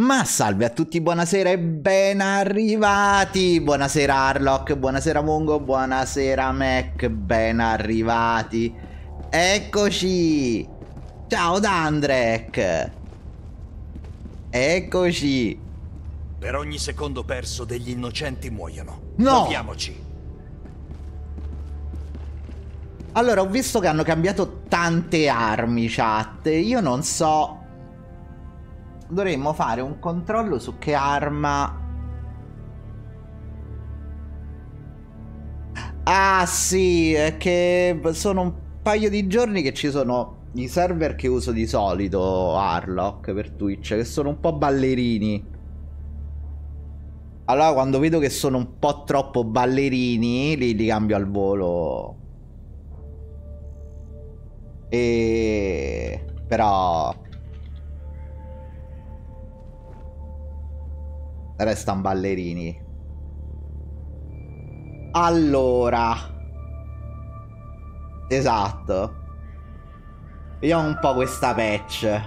Ma salve a tutti, buonasera e ben arrivati! Buonasera Harlock, buonasera Mungo, buonasera Mac, ben arrivati! Eccoci! Ciao Dandrek! Eccoci! Per ogni secondo perso degli innocenti muoiono. No! Muoviamoci! Allora, ho visto che hanno cambiato tante armi, chat. Io non so dovremmo fare un controllo su che arma... Ah sì, è che sono un paio di giorni che ci sono i server che uso di solito, Harlock, per Twitch, che sono un po' ballerini. Allora quando vedo che sono un po' troppo ballerini, li, li cambio al volo. E... Però Restano ballerini. Allora. Esatto. Vediamo un po' questa patch.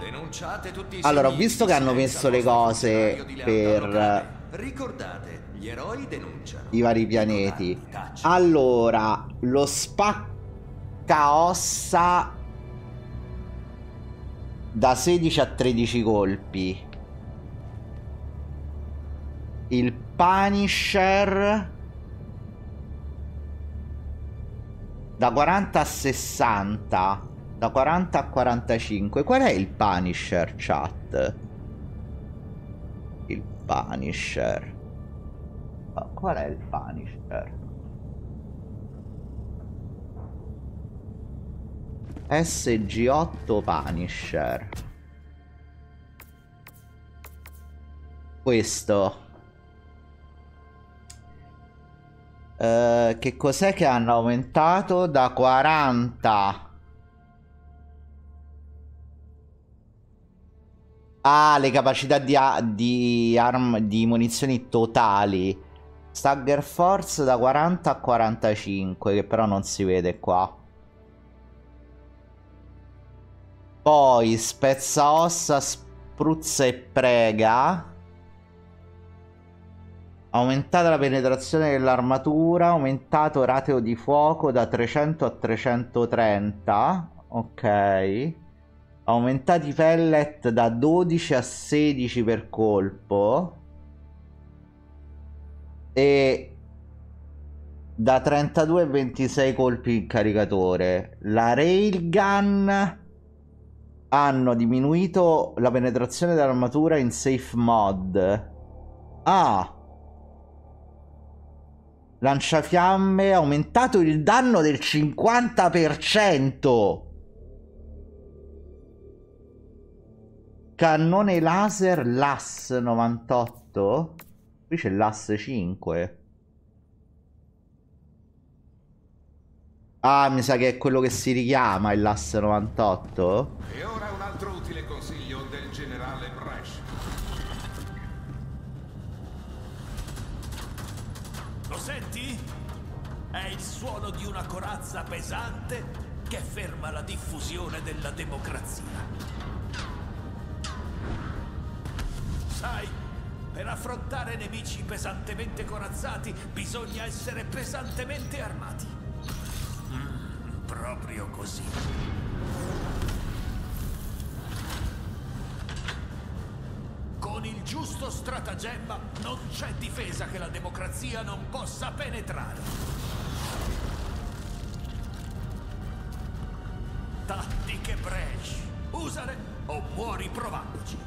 Allora, ho visto che hanno messo le cose per... Denunciano. I vari pianeti. Allora, lo spacca ossa da 16 a 13 colpi il Punisher da 40 a 60 da 40 a 45 qual è il Punisher chat? il Punisher qual è il Punisher? SG8 Punisher questo Eh, che cos'è che hanno aumentato da 40 Ah, le capacità di, di, di munizioni totali. Stagger Force da 40 a 45, che però non si vede qua. Poi spezza ossa, spruzza e prega. Aumentata la penetrazione dell'armatura, aumentato rateo di fuoco da 300 a 330. Ok. Aumentati i pellet da 12 a 16 per colpo. E da 32 a 26 colpi in caricatore. La railgun hanno diminuito la penetrazione dell'armatura in safe mod. Ah, Lanciafiamme, aumentato il danno del 50%. Cannone laser LAS 98. Qui c'è l'AS 5. Ah, mi sa che è quello che si richiama il LAS 98. E ora un altro utile consiglio senti? È il suono di una corazza pesante che ferma la diffusione della democrazia. Sai, per affrontare nemici pesantemente corazzati bisogna essere pesantemente armati. Mm, proprio così. Con il giusto stratagemma non c'è difesa che la democrazia non possa penetrare. Tattiche Bresh. Usale o muori provandoci.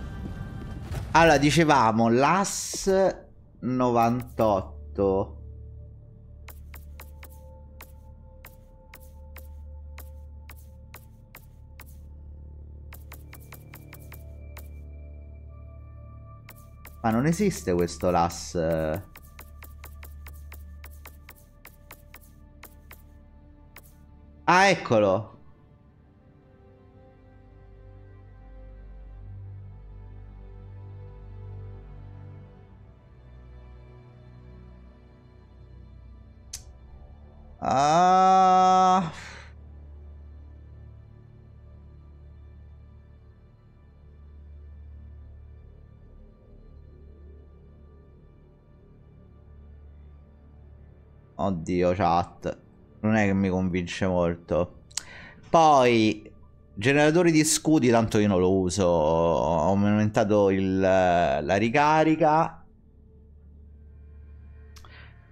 Allora, dicevamo l'AS 98. Ma non esiste questo LAS. Ah, eccolo. Ah. Oddio, chat. Non è che mi convince molto. Poi, generatori di scudi, tanto io non lo uso. Ho aumentato il, la ricarica.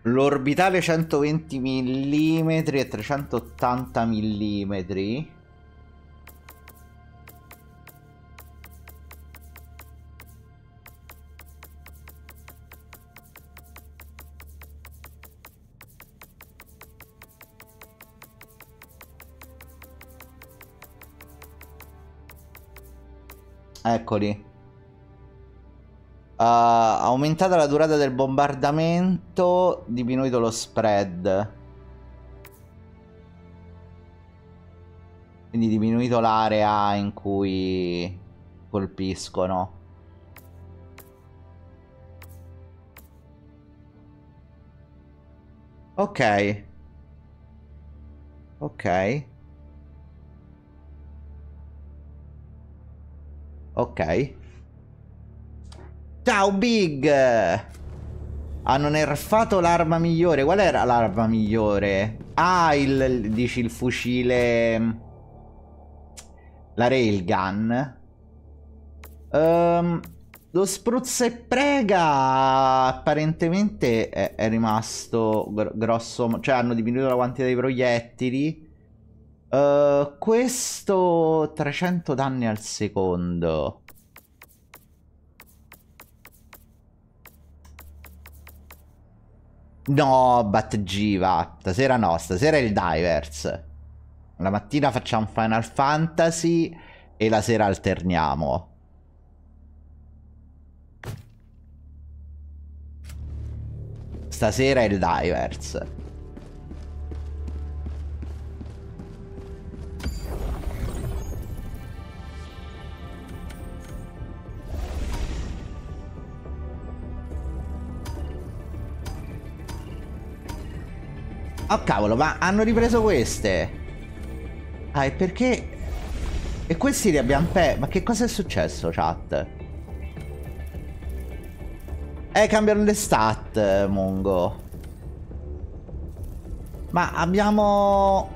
L'orbitale 120 mm e 380 mm. Eccoli. Uh, aumentata la durata del bombardamento, diminuito lo spread. Quindi diminuito l'area in cui colpiscono. Ok. Ok. Ok. Ciao Big! Hanno nerfato l'arma migliore. Qual era l'arma migliore? Ah, il, dici il fucile... La railgun. Um, lo spruzza e prega apparentemente è, è rimasto gr grosso... Cioè hanno diminuito la quantità di proiettili. Uh, questo 300 danni al secondo. No, Batg va. Stasera no, stasera è il Divers. La mattina facciamo Final Fantasy e la sera alterniamo. Stasera è il Divers. Oh cavolo, ma hanno ripreso queste. Ah, e perché... E questi li abbiamo pe... Ma che cosa è successo, chat? Eh, cambiano le stat, Mongo. Ma abbiamo...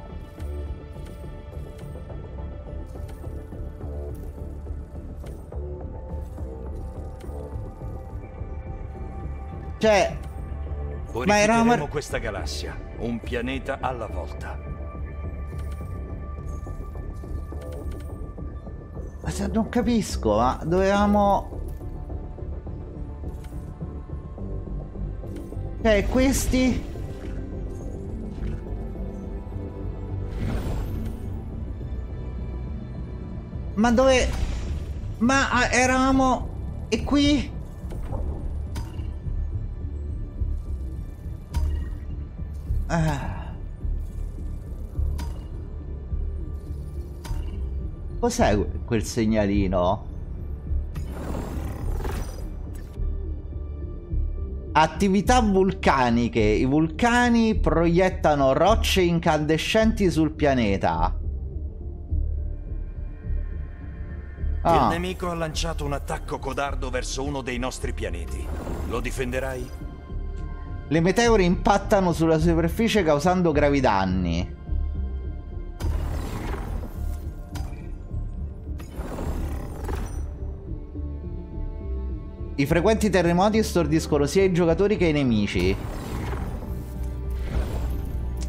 Cioè... Ma eravamo... questa galassia. Un pianeta alla volta. Ma se non capisco, ma dovevamo... Cioè, questi... Ma dove... Ma ah, eravamo... E qui... Ah. Cos'è quel segnalino? Attività vulcaniche. I vulcani proiettano rocce incandescenti sul pianeta. Ah. Il nemico ha lanciato un attacco codardo verso uno dei nostri pianeti. Lo difenderai? Le meteore impattano sulla superficie causando gravi danni. I frequenti terremoti stordiscono sia i giocatori che i nemici.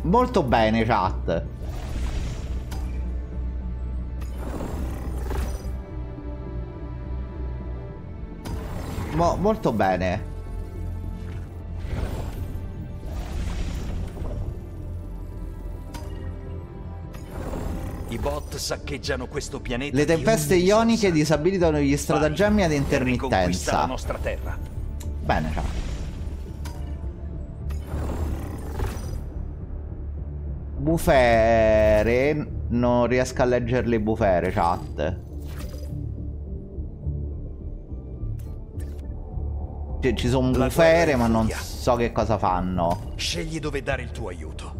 Molto bene, chat. Mo molto bene. I bot saccheggiano questo pianeta. Le tempeste ioniche disabilitano gli stratagemmi ad intermittenza. la nostra terra. Bene, ciao. Bufere. Non riesco a leggere le bufere, chat. Ci sono bufere, ma non so che cosa fanno. Scegli dove dare il tuo aiuto.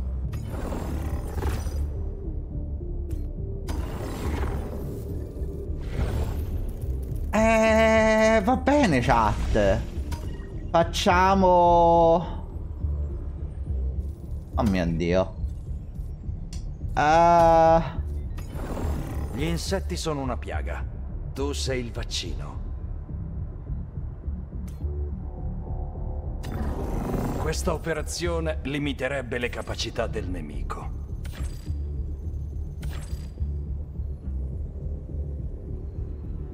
Eh, va bene, chat. Facciamo... Oh mio dio. Uh... Gli insetti sono una piaga. Tu sei il vaccino. Questa operazione limiterebbe le capacità del nemico.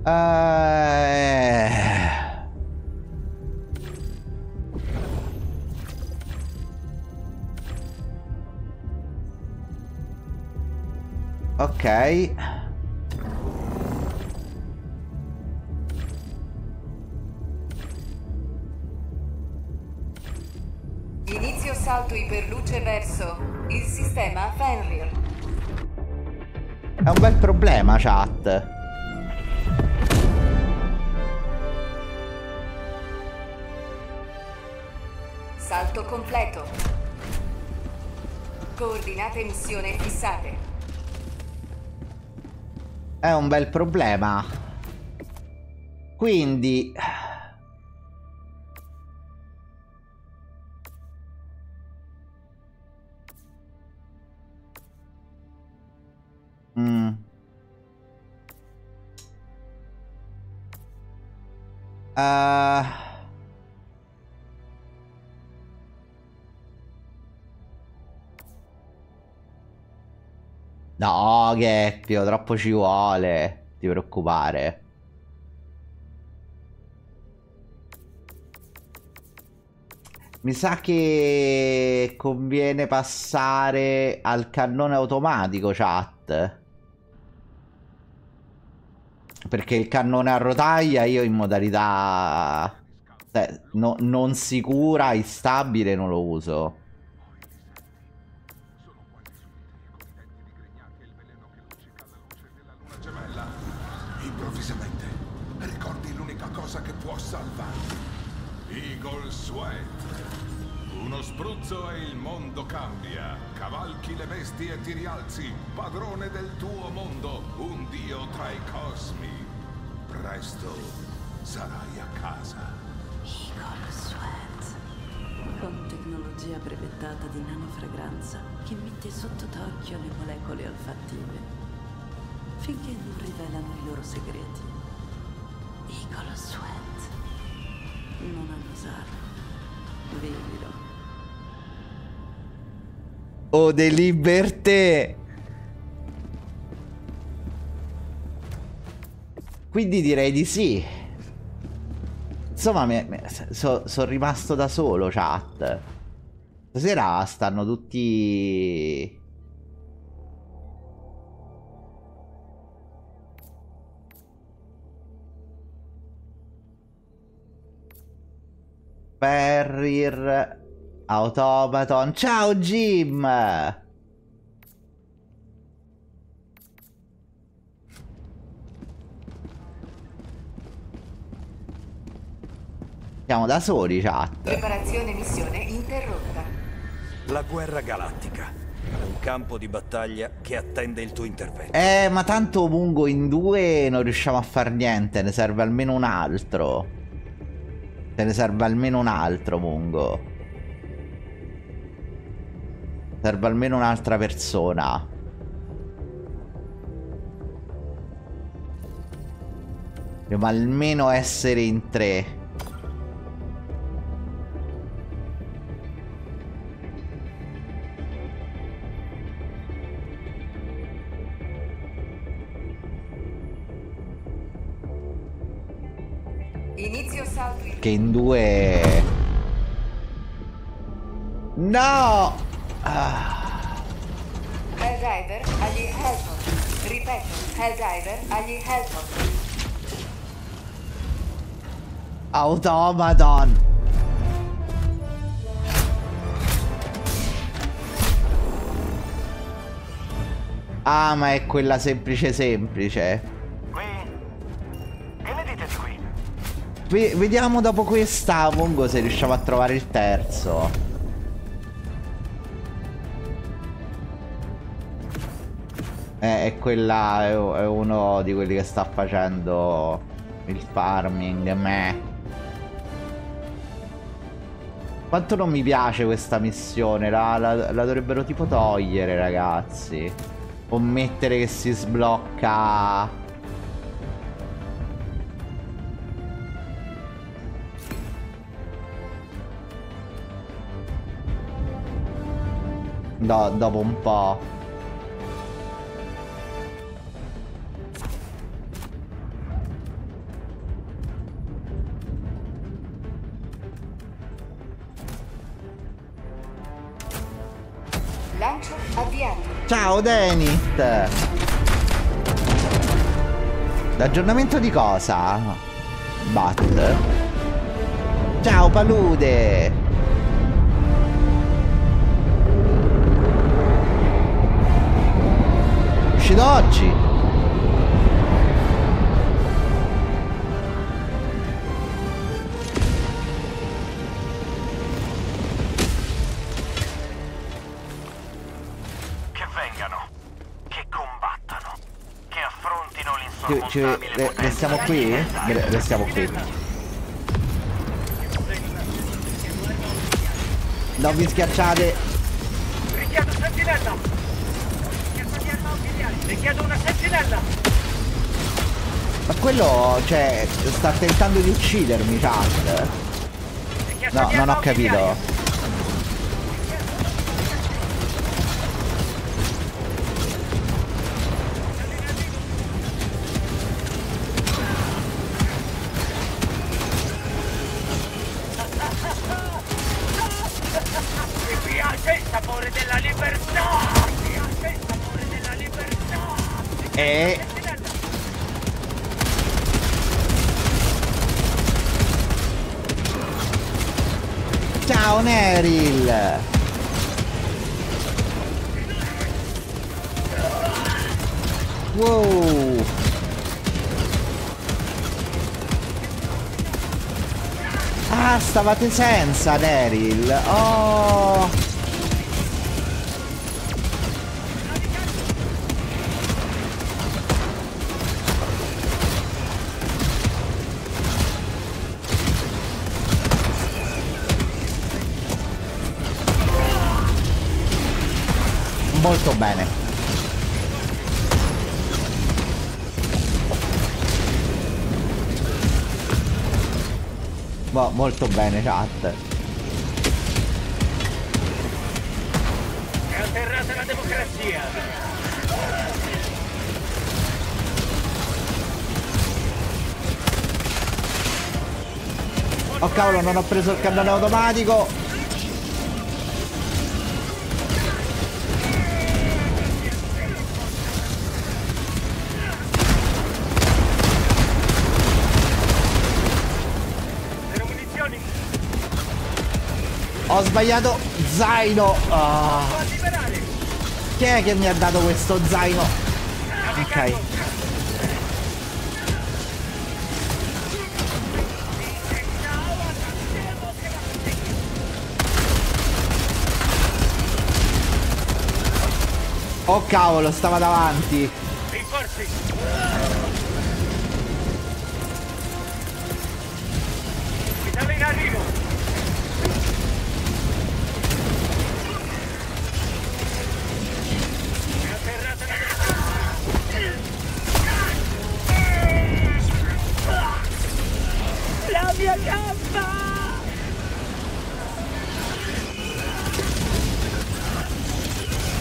Uh... Ok. Inizio salto iperluce verso il sistema Fenrir. È un bel problema, chat. Salto completo. Coordinate missione fissate. È un bel problema. Quindi... Mm. Uh... No, Gheppio, troppo ci vuole. Ti preoccupare. Mi sa che conviene passare al cannone automatico, chat. Perché il cannone a rotaia io in modalità cioè, no, non sicura, instabile non lo uso. Cambia. Cavalchi le bestie e ti rialzi, padrone del tuo mondo, un dio tra i cosmi. Presto sarai a casa. Eagle Sweat. Con tecnologia brevettata di nanofragranza che mette sotto d'occhio le molecole olfattive. Finché non rivelano i loro segreti. Eagle Sweat. Non annusarlo. Vivilo o de liberté. Quindi direi di sì. Insomma, sono so rimasto da solo, chat. Stasera stanno tutti... Perrir Automaton. Ciao Jim! Siamo da soli, chat. Preparazione missione interrotta. La guerra galattica. Un campo di battaglia che attende il tuo intervento. Eh, ma tanto Mungo in due non riusciamo a far niente, ne serve almeno un altro. Se ne serve almeno un altro, Mungo. Serve almeno un'altra persona. Dobbiamo almeno essere in tre. Inizio salto. Che in due... No! Ah. Helldiver agli Hellpot. Ripeto, Helldiver agli Hellpot. Automaton. Ah, ma è quella semplice semplice. Qui? Che ne dite di qui? vediamo dopo questa, Mungo, se riusciamo a trovare il terzo. È, è quella, è, uno di quelli che sta facendo il farming, me. Quanto non mi piace questa missione, la, la, la dovrebbero tipo togliere ragazzi. O mettere che si sblocca... Do, dopo un po'. Ciao Denit! L'aggiornamento di cosa? Bat. Ciao Palude! Uscito oggi! Ci- ci- l'insormontabile re- potenza restiamo qui? Re- Restiamo qui. Non vi schiacciate! Richiedo sentinella! Richiedo una sentinella! Ma quello, cioè, sta tentando di uccidermi. Richiedo No, non ho capito. Stavate senza Neril! Oh! Molto bene. Boh, molto bene, chat. È atterrata la democrazia! Oh cavolo, non ho preso il cannone automatico. Ho sbagliato zaino. Liberare! chi è che mi ha dato questo zaino? Ok. Oh cavolo, stava davanti.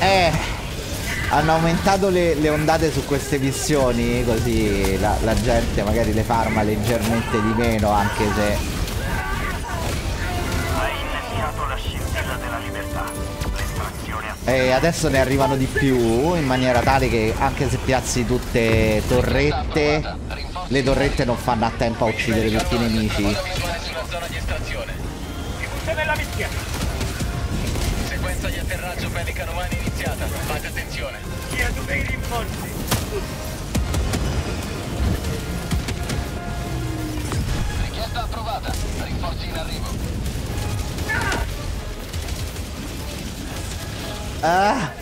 Eh, hanno aumentato le, le ondate su queste missioni, così la, la gente magari le farma leggermente di meno, anche se... E adesso ne arrivano di più, in maniera tale che anche se piazzi tutte torrette, le torrette non fanno a tempo a uccidere tutti i nemici. Zona di atterraggio Pelican One iniziata. Fate attenzione. Chiedo dei rinforzi! Richiesta approvata. Rinforzi in arrivo. Ah!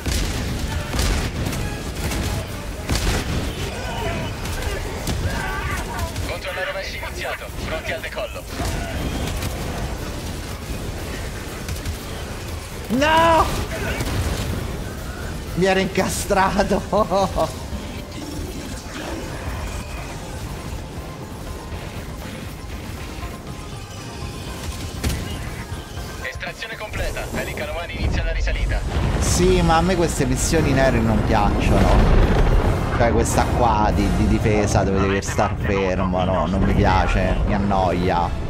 Controllo rovescio iniziato. Pronti al decollo. No! Mi era incastrato. Estrazione completa. Pelican One inizia la risalita. Sì, ma a me queste missioni nere non piacciono. Cioè questa qua di, di difesa dove devi star fermo, no, non mi piace, mi annoia.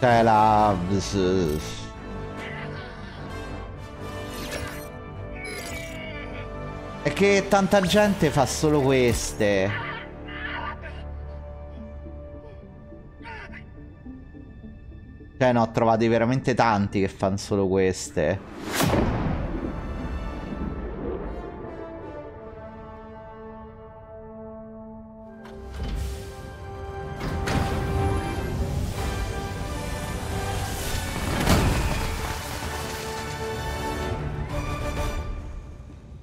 Cioè la... È che tanta gente fa solo queste. Cioè no, ho trovati veramente tanti che fanno solo queste.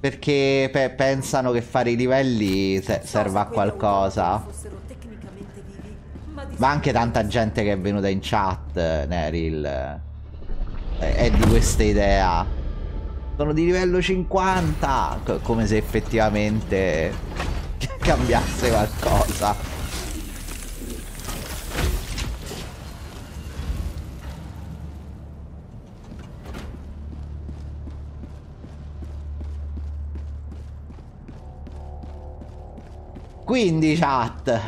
Perché pe pensano che fare i livelli se serva a qualcosa. Ma anche tanta gente che è venuta in chat, Neril. È, è di questa idea. Sono di livello 50. come se effettivamente cambiasse qualcosa. Quindi chat.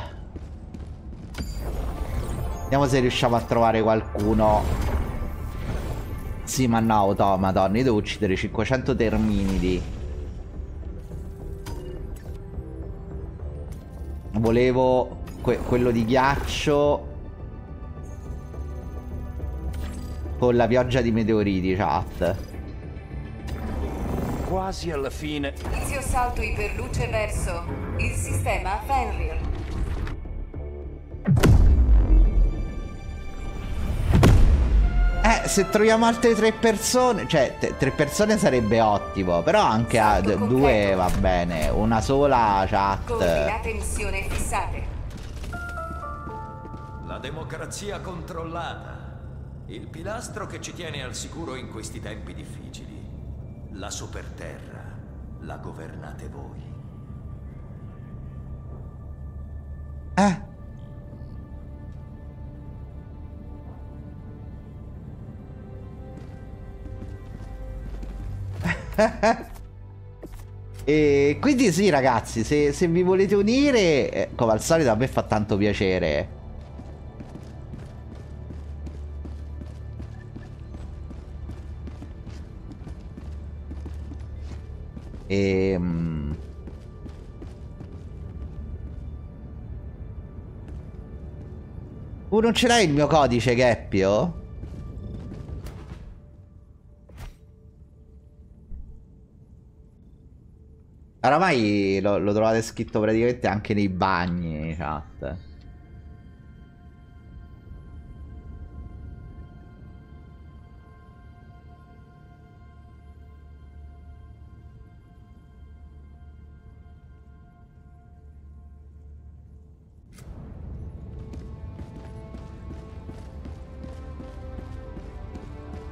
Vediamo se riusciamo a trovare qualcuno. Sì ma no automaton Io devo uccidere 500 terminidi Volevo que quello di ghiaccio Con la pioggia di meteoriti chat Quasi alla fine Inizio salto iperluce verso il sistema Fenrir. Eh, se troviamo altre tre persone, cioè tre persone sarebbe ottimo, però anche a due va bene, una sola chat. Coordinate missione fissate. La democrazia controllata. Il pilastro che ci tiene al sicuro in questi tempi difficili. La superterra la governate voi. Eh? e quindi sì ragazzi se, se, vi volete unire eh, come al solito a me fa tanto piacere e ehm, Uh, non ce l'hai il mio codice, Geppio? Oramai lo, lo trovate scritto praticamente anche nei bagni, chat.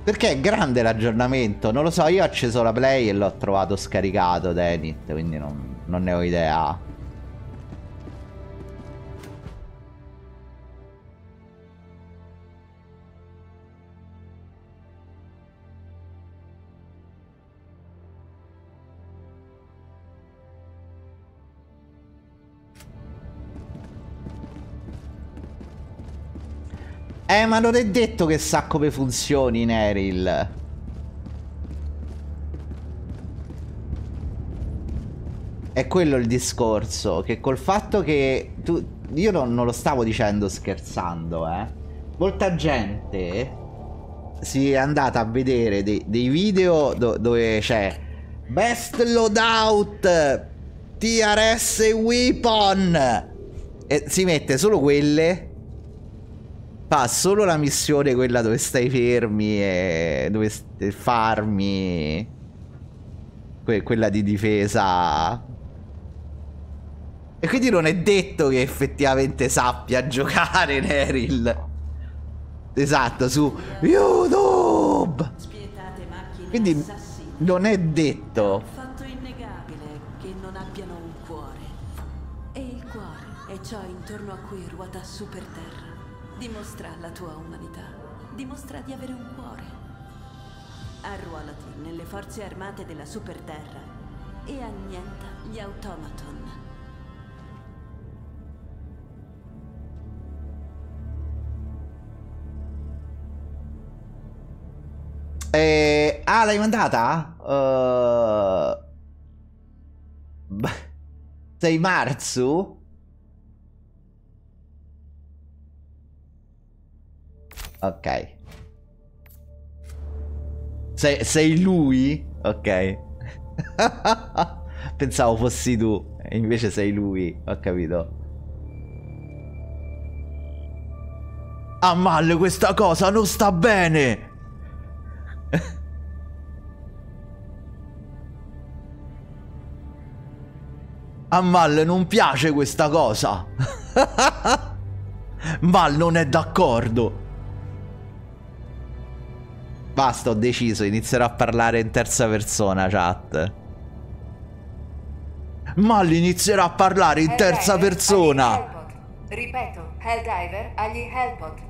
Perché è grande l'aggiornamento, non lo so, io ho acceso la play e l'ho trovato scaricato Denit, quindi non, non ne ho idea. Eh, ma non è detto che sa come funzioni Neril. È quello il discorso, che col fatto che tu... Io non, non lo stavo dicendo scherzando, eh. Molta gente si è andata a vedere dei, dei video do, dove c'è Best Loadout TRS Weapon e si mette solo quelle. Fa solo la missione quella dove stai fermi e dove farmi. Que quella di difesa. E quindi non è detto che effettivamente sappia giocare Neril. Esatto, su YouTube. Quindi non è detto. Fatto innegabile che non abbiano un cuore. E il cuore è ciò intorno a cui ruota Super Terra. Dimostra la tua umanità. Dimostra di avere un cuore. Arruolati nelle forze armate della Super Terra e annienta gli automaton. Eh, ah, l'hai mandata? Uh... Sei Marzu? Ok. Sei, sei lui? Ok. Pensavo fossi tu, e invece sei lui, ho capito. A mal questa cosa non sta bene! A Mal non piace questa cosa. Mal non è d'accordo. Basta, ho deciso, inizierò a parlare in terza persona, chat. Mal inizierà a parlare in terza persona. Ripeto, Helldiver agli Hellpot.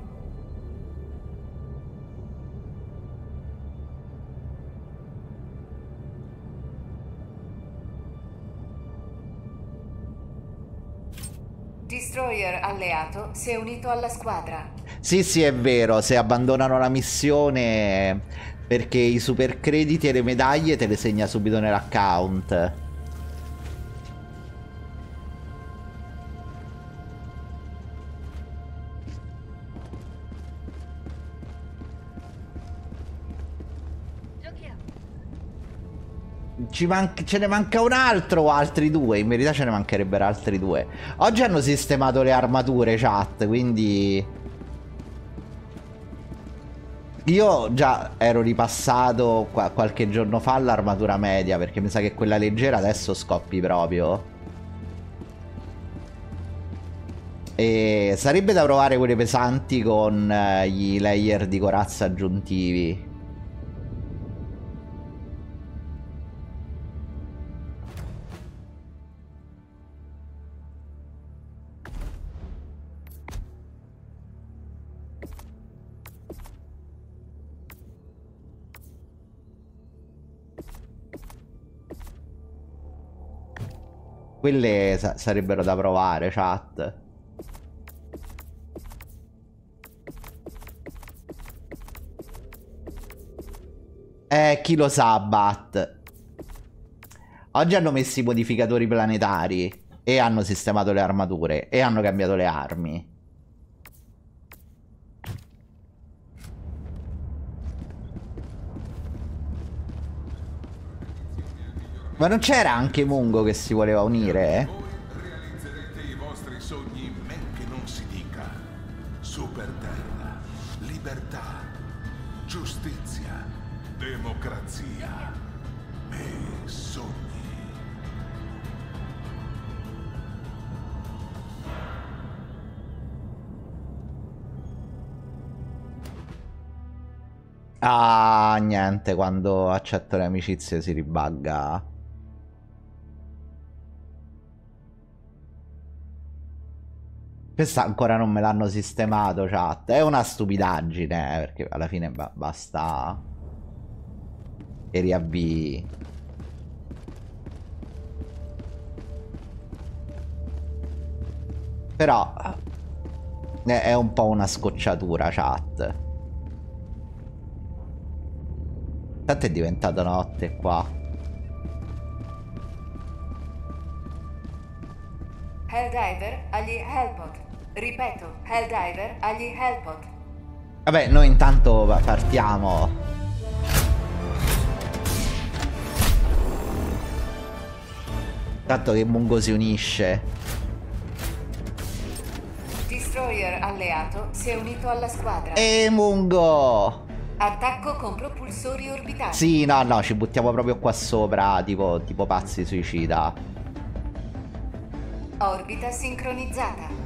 Destroyer alleato si è unito alla squadra. Sì, sì, è vero, se abbandonano la missione perché i super crediti e le medaglie te le segna subito nell'account. Ce ne manca un altro o altri due? In verità ce ne mancherebbero altri due. Oggi hanno sistemato le armature, chat, quindi... Io già ero ripassato qualche giorno fa all'armatura media, perché mi sa che quella leggera adesso scoppi proprio. E sarebbe da provare quelle pesanti con eh, gli layer di corazza aggiuntivi. Quelle sa sarebbero da provare, chat. Eh, chi lo sa, Bat. Oggi hanno messo i modificatori planetari e hanno sistemato le armature e hanno cambiato le armi. Ma non c'era anche Mungo che si voleva unire? Eh? Voi realizzerete i vostri sogni men che non si dica. Super terra, libertà, giustizia, democrazia e sogni. Ah, niente, quando accetto le amicizie si ribagga. Questa ancora non me l'hanno sistemato, chat. È una stupidaggine, eh, perché alla fine ba basta... E riavvii. Però... È un po' una scocciatura, chat. Tanto è diventata notte qua. Helldiver agli Hellpot. Ripeto, Helldiver agli Hellpot. Vabbè, noi intanto partiamo. Tanto che Mungo si unisce. destroyer alleato si è unito alla squadra. E Mungo! Attacco con propulsori orbitali. Sì, no, no, ci buttiamo proprio qua sopra, tipo, tipo pazzi suicida. Orbita sincronizzata.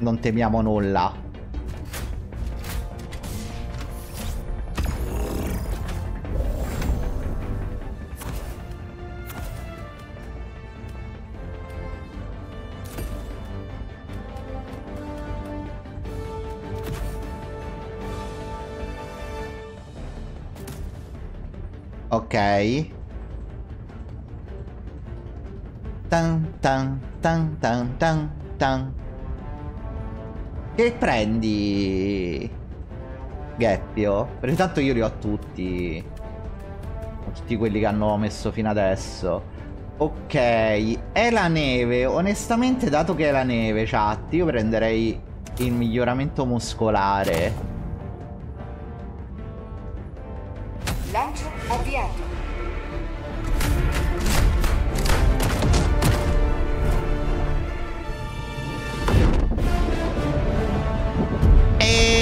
Non temiamo nulla. Ok. Tan tan tan tan tan tan. Che prendi? Gheppio? Per intanto io li ho tutti. Tutti quelli che hanno messo fino adesso. Ok, è la neve. Onestamente, dato che è la neve, chat, io prenderei il miglioramento muscolare. Lancio avviato. E...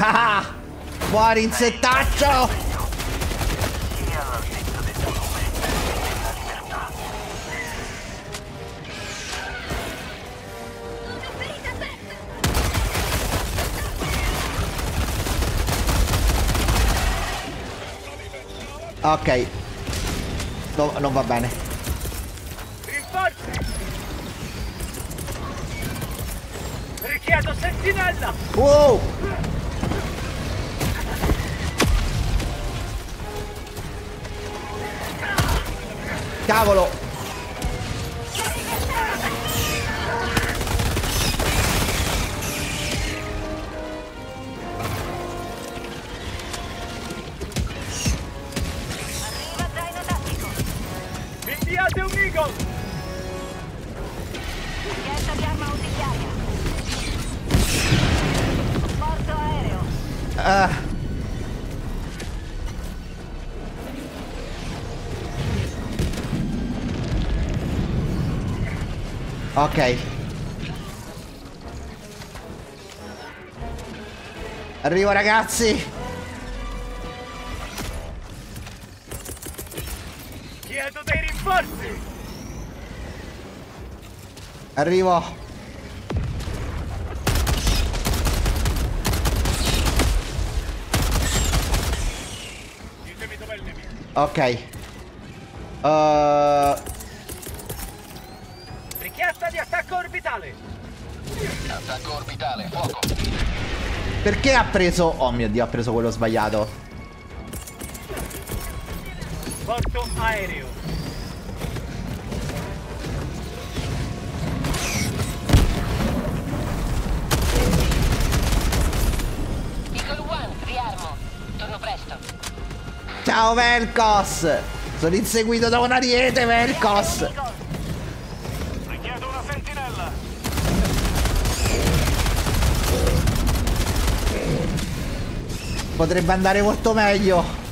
Ah! Muori Ok. No, non va bene. Rinforzi! Richiedo sentinella! Wow! Cavolo! Ok. Arrivo ragazzi. Chiedo dei rinforzi! Arrivo. Ok. Uh, Richiesta di attacco orbitale! Attacco orbitale, fuoco. perché ha preso... Oh mio dio, ha preso quello sbagliato. Porto aereo! Eagle One, riarmo. Torno presto. Ciao Velcos! Sono inseguito da un ariete, Velcos! Richiedo una sentinella! Potrebbe andare molto meglio.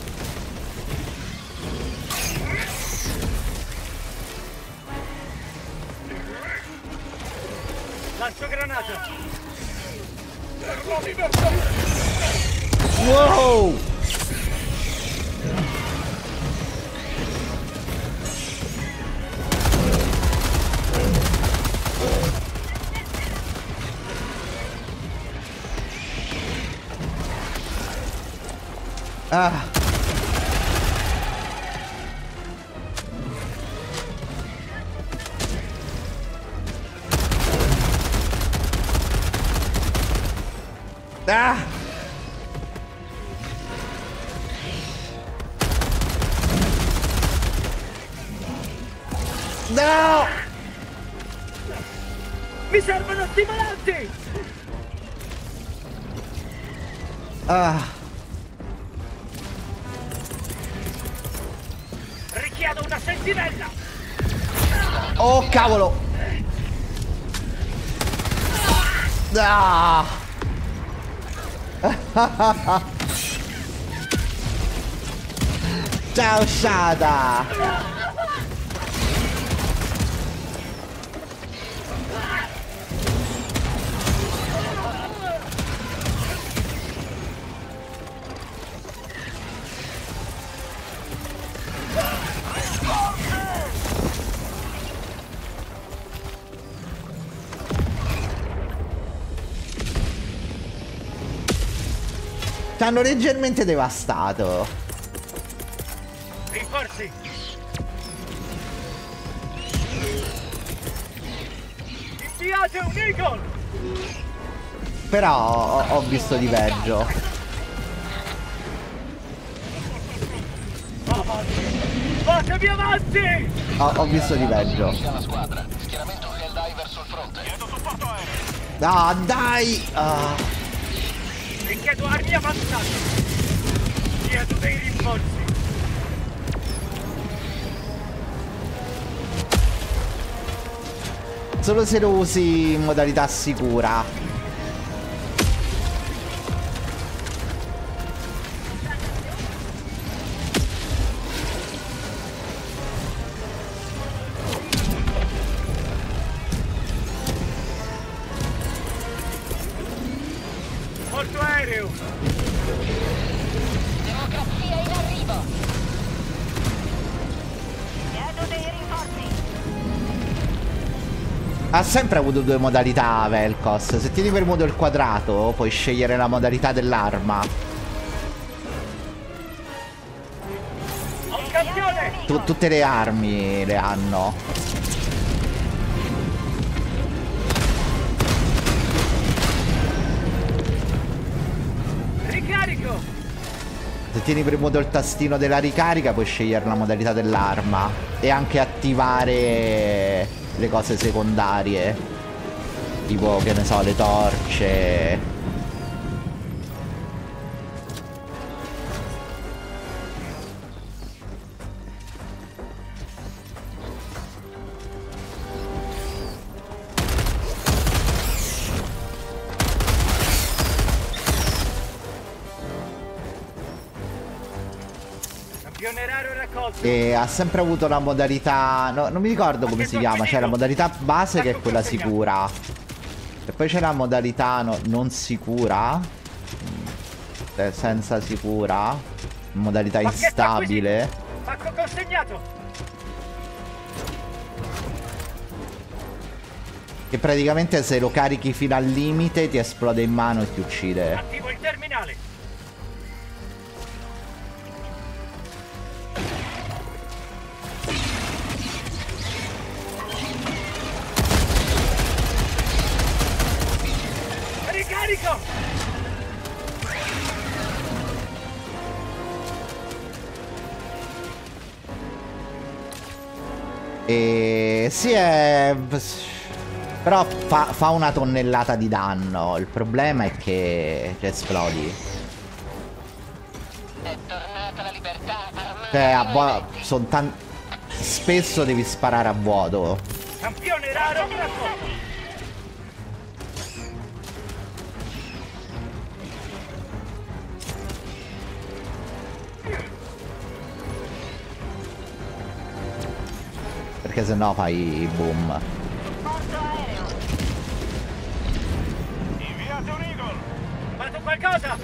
Ci hanno leggermente devastato. Rinforzi! Inviate un Eagle! Però ho, ho visto di peggio. Fatevi avanti! Ho, ho visto di peggio. la squadra. Schieramento Helldiver sul fronte. Chiedo supporto aereo! Ah, dai! Ah. Armi avanzate! Chiedo dei rinforzi! Solo se lo usi in modalità sicura. Sempre avuto due modalità Velcos. Se tieni premuto il quadrato, puoi scegliere la modalità dell'arma. Tu- tutte le armi le hanno. Ricarico! Se tieni premuto il tastino della ricarica, puoi scegliere la modalità dell'arma. E anche attivare le cose secondarie. Tipo, che ne so, le torce. E ha sempre avuto la modalità. no, non mi ricordo come si chiama. C'è la modalità base che è quella sicura. E poi c'è la modalità no- non sicura. Mm, eh, Senza sicura. Modalità instabile. Pacco consegnato! Che praticamente se lo carichi fino al limite ti esplode in mano e ti uccide. Attivo il terminale! Sì, è. Però fa, fa una tonnellata di danno. Il problema è che esplodi. È tornata la libertà. Cioè, a son tan- Spesso devi sparare a vuoto. Campione raro Perché sennò fai boom. Porto aereo. Inviate un Eagle! Fatto qualcosa!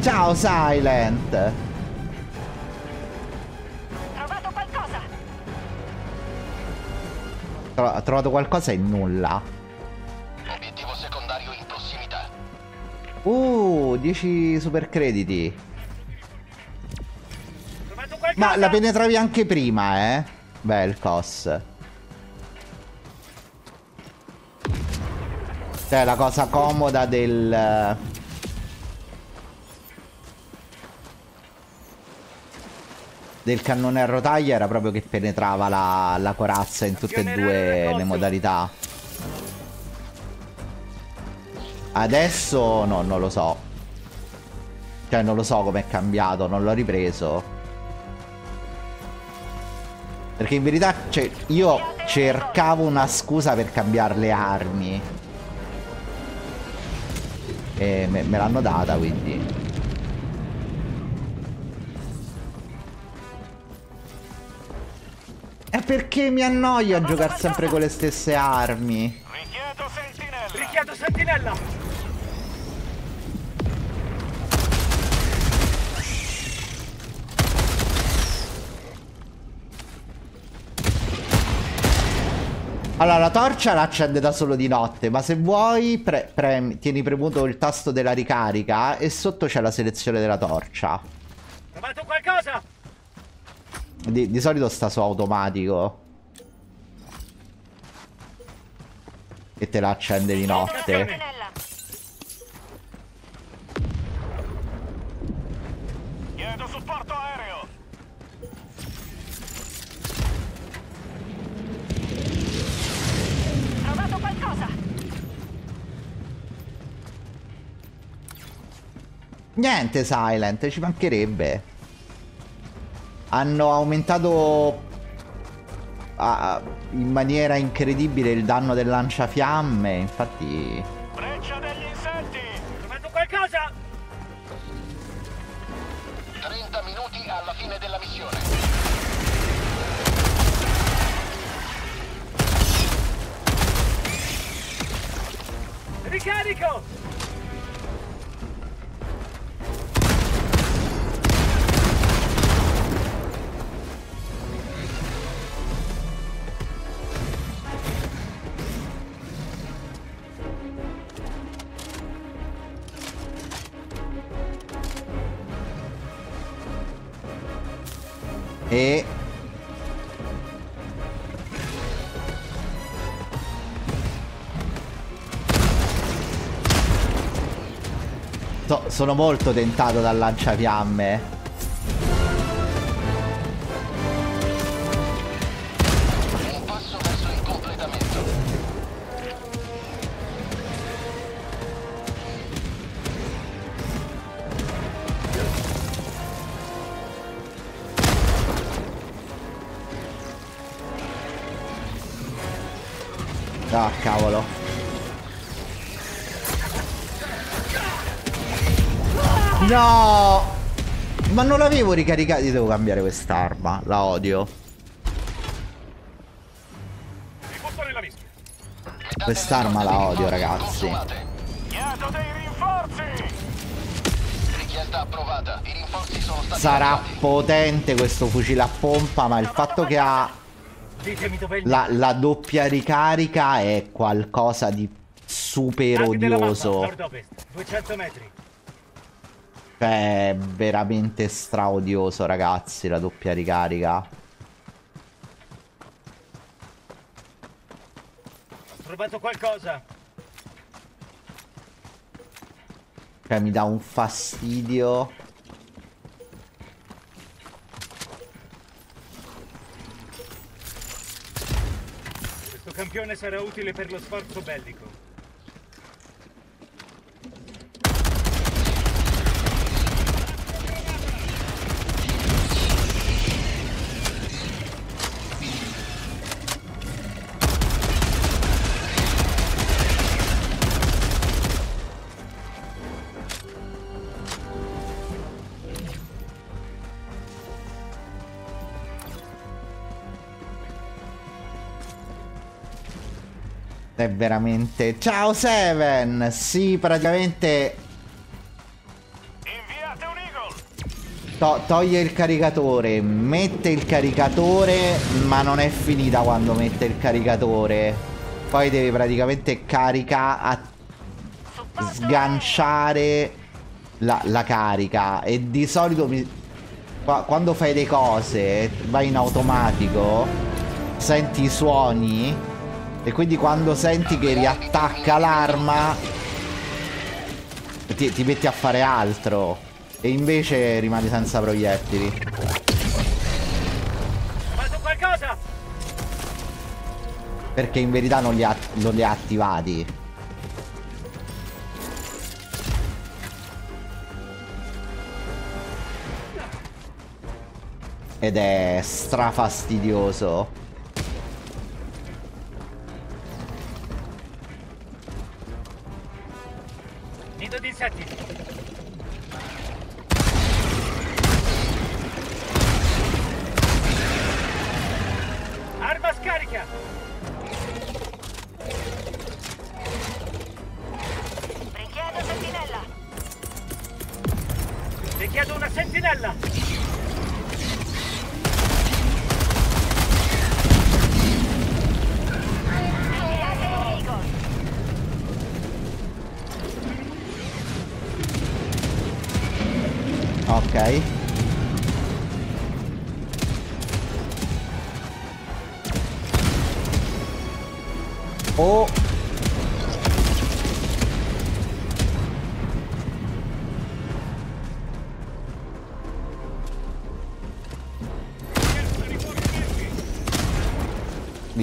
Ciao Silent! Trovato qualcosa. Tro- ha trovato qualcosa e nulla. Obiettivo secondario in prossimità. Uh, 10 super crediti. Ma la penetravi anche prima, eh? Velcos. Cioè, la cosa comoda del... Del cannone a rotaia era proprio che penetrava la, la corazza in tutte e due le modalità. Adesso no, non lo so. Cioè non lo so com'è cambiato, non l'ho ripreso. Perché in verità, cioè, io cercavo una scusa per cambiare le armi. E me, me l'hanno data, quindi. E perché mi annoio a giocare sempre con le stesse armi? Richiedo sentinella. Richiedo sentinella. Allora, la torcia la accende da solo di notte, ma se vuoi pre premi, tieni premuto il tasto della ricarica e sotto c'è la selezione della torcia. Trovato qualcosa? Di, di solito sta su automatico. E te la accende di notte. Niente Silent, ci mancherebbe. Hanno aumentato ah, in maniera incredibile il danno del lanciafiamme, infatti... Breccia degli insetti. Trovato qualcosa? 30 minuti alla fine della missione. Ricarico. E... So- sono molto tentato dal lanciafiamme. Ah, cavolo. No! Ma non l'avevo ricaricato. Io devo cambiare quest'arma. La odio. Quest'arma la odio, di ragazzi. Sarà potente questo fucile a pompa, ma il fatto che ha Ditemi dove la, la doppia ricarica è qualcosa di super odioso. Nord-ovest, 200 metri. Cioè, è veramente straodioso, ragazzi, la doppia ricarica. Ho trovato qualcosa. Cioè, mi dà un fastidio. Campione sarà utile per lo sforzo bellico. È veramente... Ciao Seven! Sì, praticamente Inviate un Eagle. to- toglie il caricatore, mette il caricatore, ma non è finita quando mette il caricatore. Poi deve praticamente caricare, sganciare la, la carica. E di solito mi- qua- quando fai le cose, vai in automatico, senti i suoni. E quindi quando senti che riattacca l'arma ti, ti metti a fare altro. E invece rimani senza proiettili. Perché in verità non li ha, non li ha attivati. Ed è strafastidioso. Nido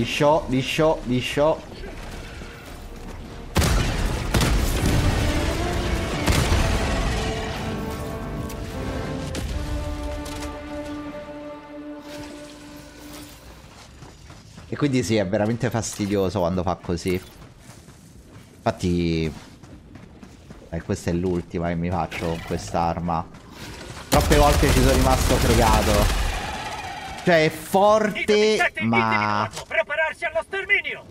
Liscio, liscio, liscio. E quindi sì, è veramente fastidioso quando fa così. Infatti... Eh, questa è l'ultima che mi faccio con quest'arma. Troppe volte ci sono rimasto fregato. Cioè, è forte, ma... Prepararsi allo sterminio.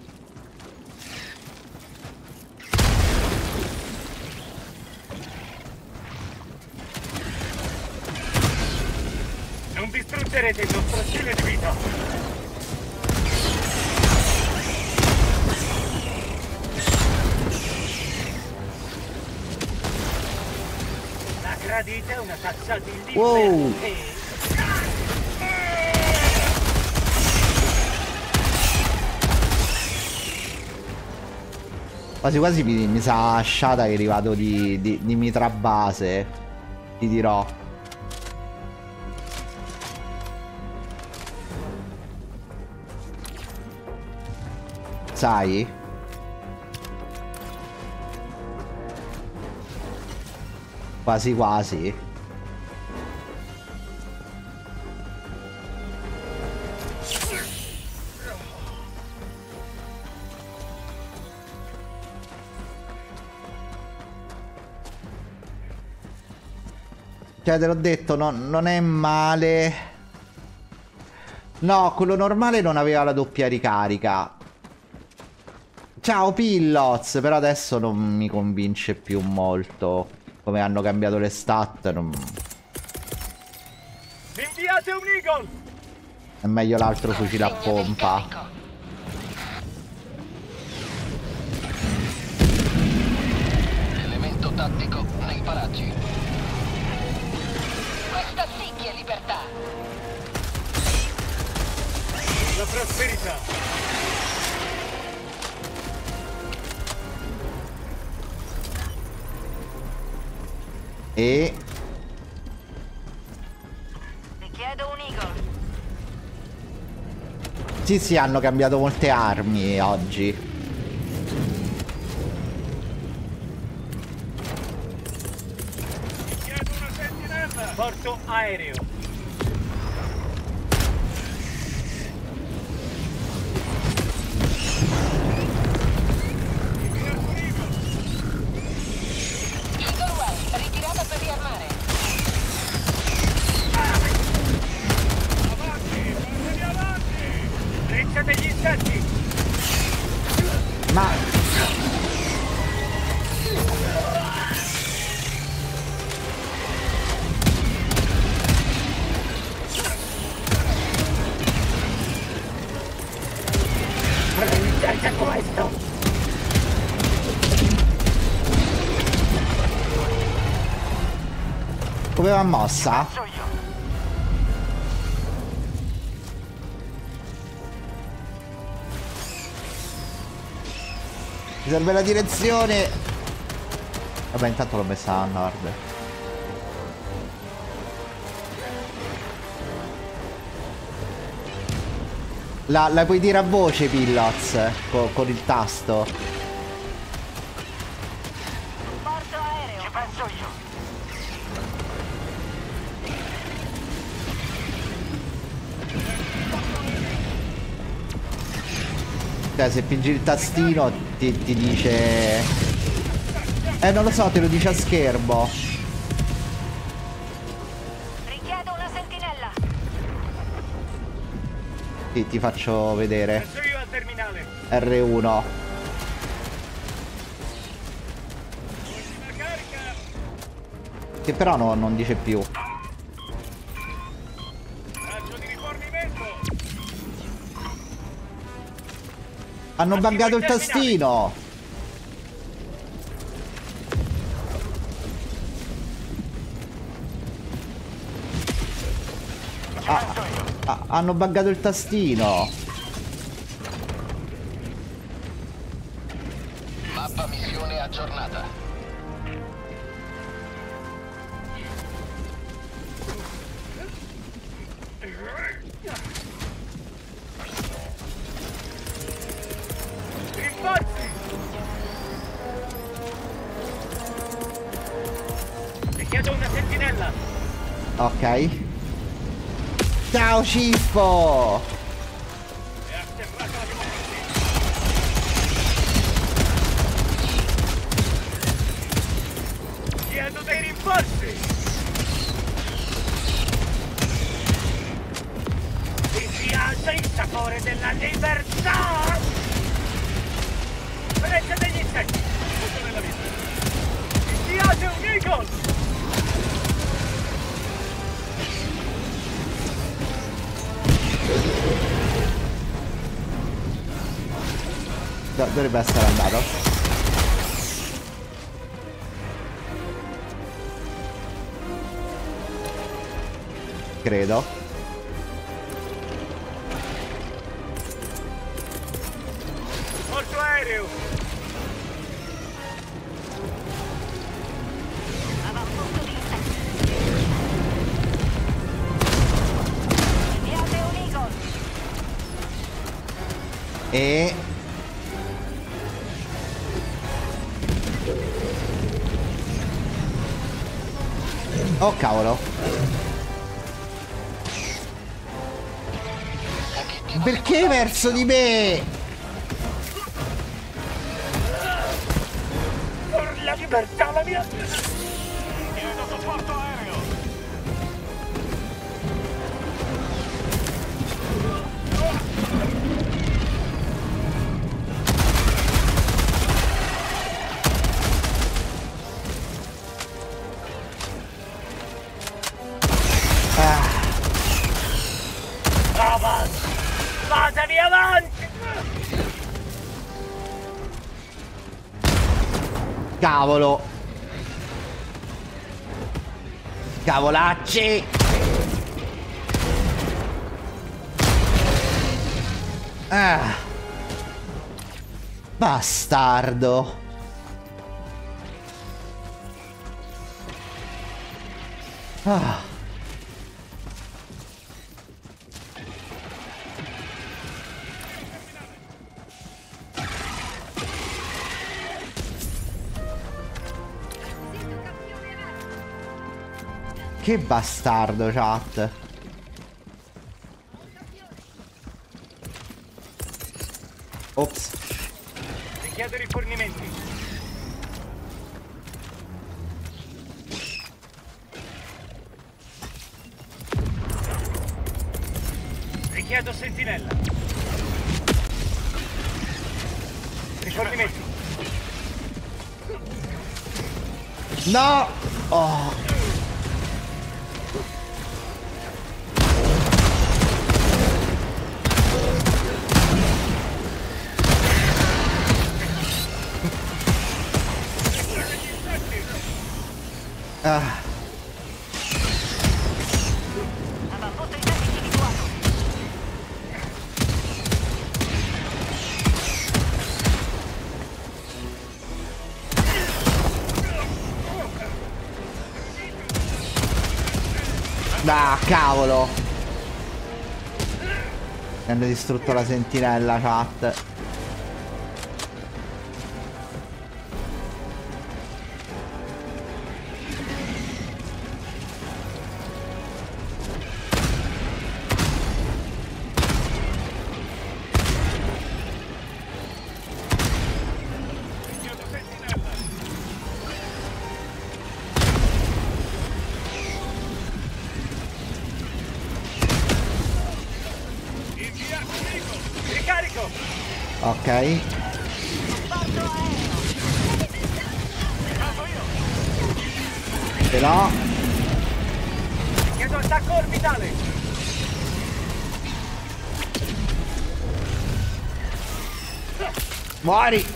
Non distruggerete il nostro stile di vita. La gradite una tazza di livello Wow. Quasi quasi mi, mi sa sciata che è arrivato di, di, di mitra base. Ti dirò. Sai? Quasi quasi. Cioè, te l'ho detto, no- non è male. No, quello normale non aveva la doppia ricarica. Ciao Pillots, però adesso non mi convince più molto. Come hanno cambiato le stat, non- Inviate un Eagle! è meglio l'altro fucile a pompa. carico. Elemento tattico nei paraggi. Libertà. La prosperità! E Richiedo un Eagle. sì, sì, hanno cambiato molte armi oggi. Chiedo una sentinella! Porto aereo. Va mossa? Mi serve la direzione. Vabbè, intanto l'ho messa a nord. La, la puoi dire a voce, Pillots, co- con il tasto. Cioè, se pingi il tastino ti, ti dice... Eh, non lo so, te lo dice a schermo. Richiedo una sentinella. Sì, ti faccio vedere. Penso io al terminale. R1. Ultima carica. Che però no- non dice più. Hanno buggato il tastino! Ah, ah, hanno buggato il tastino! Dovrebbe essere andato. Credo. Porto aereo. E... Oh cavolo. Perché verso di me? Cavolacci. Ah. Bastardo. Che bastardo, chat. Ops. Richiedo rifornimenti. Richiedo sentinella. Rifornimenti. No! Oh. Hanno distrutto la sentinella, chat.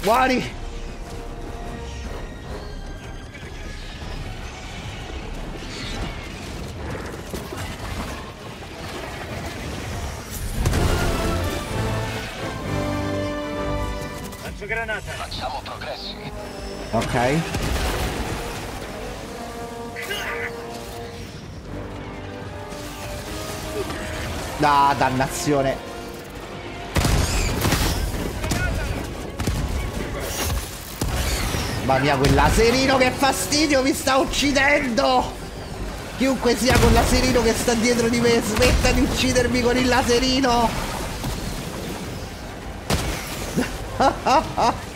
Muori. Lancio granata! Facciamo progressi. Ok. Ah, dannazione. Mamma mia, quel laserino che fastidio mi sta uccidendo! Chiunque sia quel laserino che sta dietro di me, smetta di uccidermi con il laserino!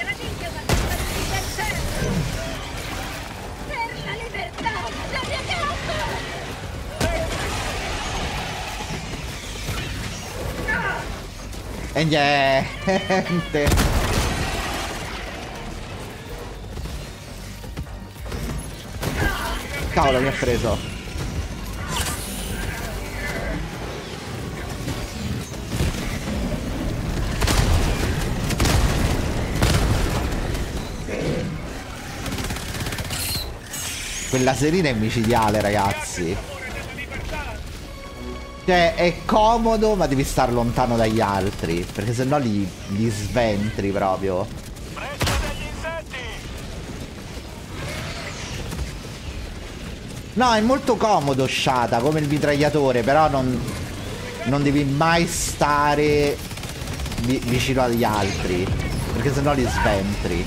E niente! Cavolo, mi ha preso. Quella serina è micidiale, ragazzi. Cioè, è comodo, ma devi star lontano dagli altri. Perché sennò li, li sventri proprio. No, è molto comodo Shata, come il mitragliatore, però non, non devi mai stare vi- vicino agli altri. Perché sennò li sventri.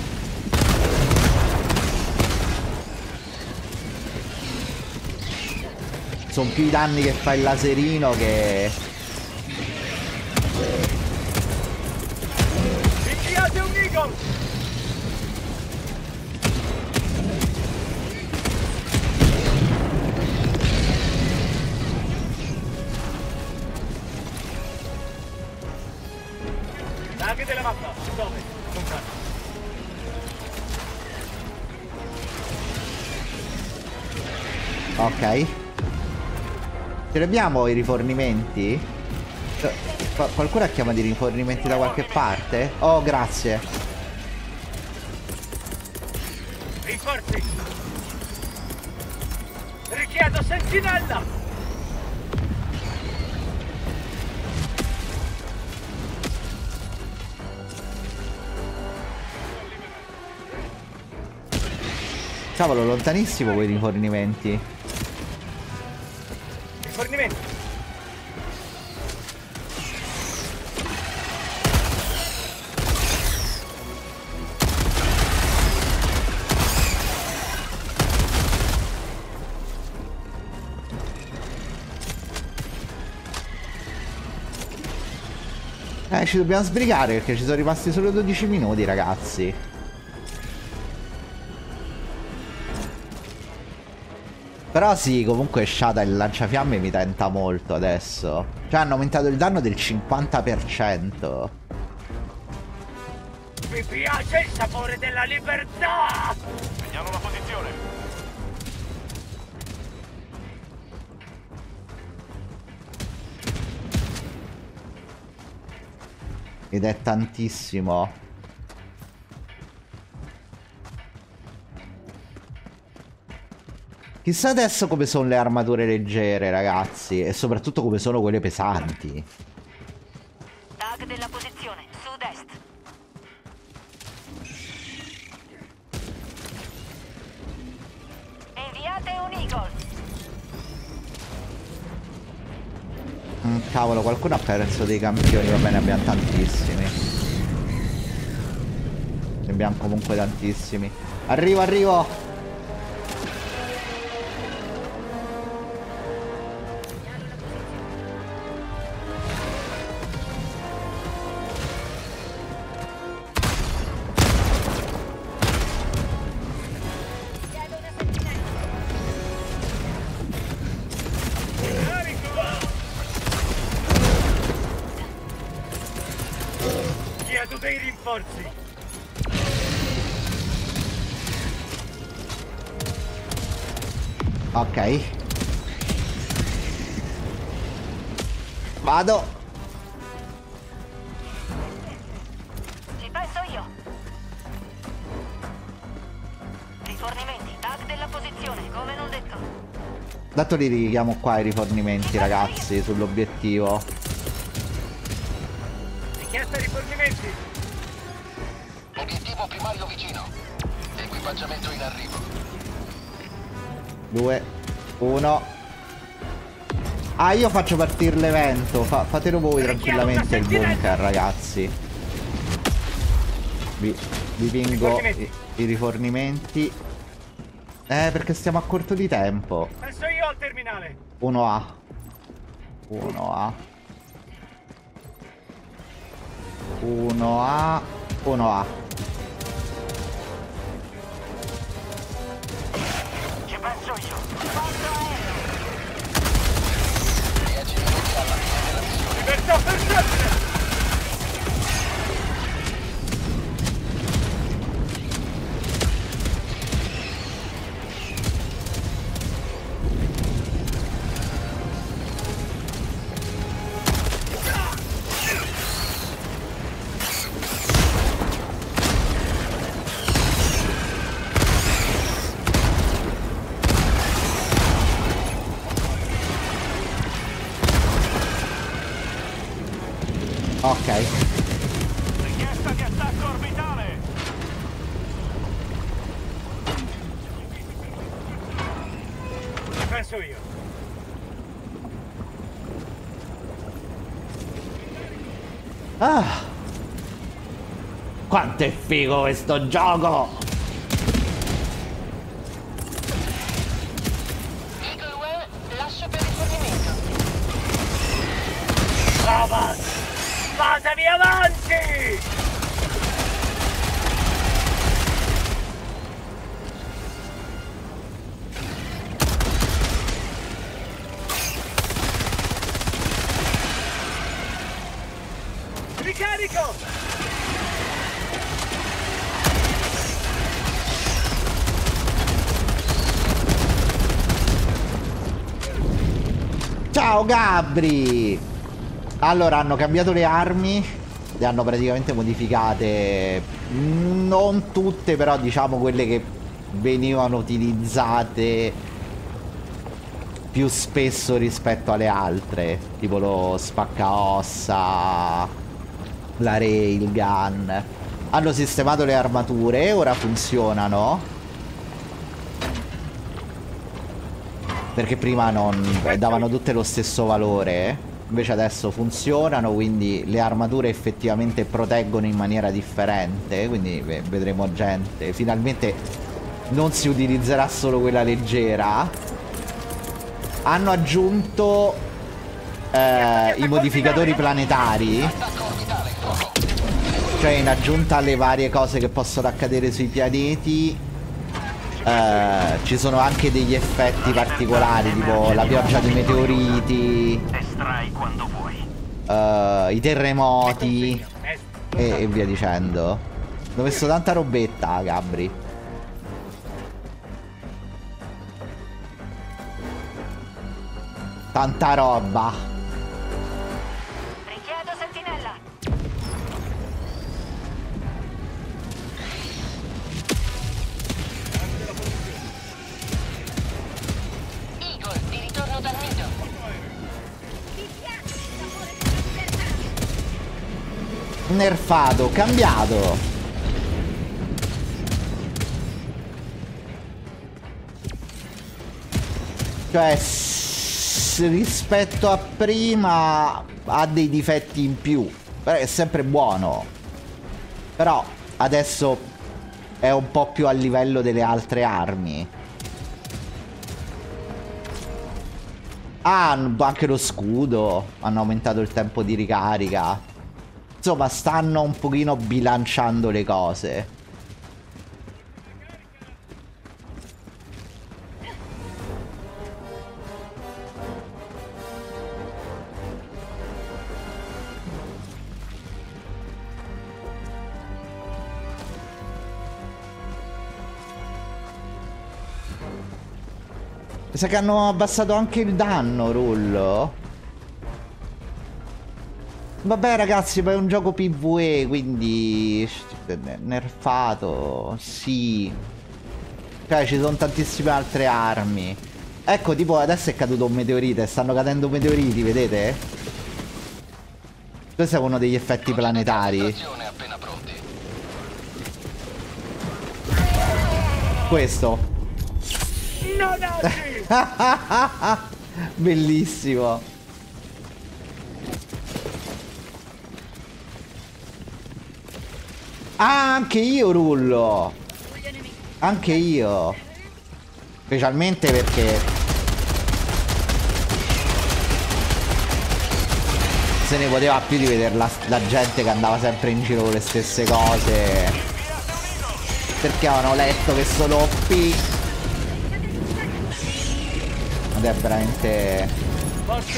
Sono più i danni che fa il laserino che... Ce li abbiamo i rifornimenti? Cioè, qua- Qualcuno ha chiamato i rifornimenti da qualche parte? Oh, grazie. Rinforzi! Richiedo sentinella! Cavolo, lontanissimo quei rifornimenti. Rifornimento! Eh, ci dobbiamo sbrigare perché ci sono rimasti solo 12 minuti, ragazzi. Però sì, comunque Shada il lanciafiamme mi tenta molto adesso. Cioè hanno aumentato il danno del 50%. Mi piace il sapore della libertà! Segnalo la posizione. Ed è tantissimo. Chissà adesso come sono le armature leggere, ragazzi. E soprattutto come sono quelle pesanti. Tag della posizione, sud-est. Inviate un Eagle. Mm, cavolo, qualcuno ha perso dei campioni. Va bene, abbiamo tantissimi. Ne abbiamo comunque tantissimi. Arrivo, arrivo. Dato li richiamo qua i rifornimenti, ragazzi, sull'obiettivo. Richiesta rifornimenti. Obiettivo primario vicino. Equipaggiamento in arrivo. 2, 1. Ah, io faccio partire l'evento. Fa- fatelo voi tranquillamente il bunker, ragazzi. Vi, vi pingo i, i rifornimenti. Eh, perché stiamo a corto di tempo. Al terminale. 1A. 1A. 1A. 1A. Ci penso io. Libertà per sempre. Ok. Richiesta di attacco orbitale. Penso io. Ah. Quanto è figo questo gioco! Gabri! Allora, hanno cambiato le armi, le hanno praticamente modificate, non tutte però diciamo quelle che venivano utilizzate più spesso rispetto alle altre, tipo lo spaccaossa, la railgun. Hanno sistemato le armature ora funzionano. Perché prima non davano tutte lo stesso valore. Invece adesso funzionano, quindi le armature effettivamente proteggono in maniera differente. Quindi ve- vedremo gente. Finalmente non si utilizzerà solo quella leggera. Hanno aggiunto eh, i modificatori planetari. Cioè in aggiunta alle varie cose che possono accadere sui pianeti. Eh, ci sono anche degli effetti particolari, tipo la pioggia di meteoriti, eh, i terremoti e, e via dicendo. Ho messo tanta robetta, Gabri. Tanta roba. Nerfato, cambiato. Cioè, rispetto a prima ha dei difetti in più. Però è sempre buono. Però adesso è un po' più a livello delle altre armi. Ah, anche lo scudo. Hanno aumentato il tempo di ricarica insomma stanno un pochino bilanciando le cose. Mi sa che hanno abbassato anche il danno, Rullo. Vabbè ragazzi, ma è un gioco PvE, quindi... Nerfato, sì. Cioè, ci sono tantissime altre armi. Ecco, tipo adesso è caduto un meteorite, stanno cadendo meteoriti, vedete? Questo è uno degli effetti planetari. Questo. Bellissimo. Ah, anche io rullo. Anche io. Specialmente perché... Se ne poteva più di vedere la, la gente che andava sempre in giro con le stesse cose. Perché avevano letto che sono OP. Ed è veramente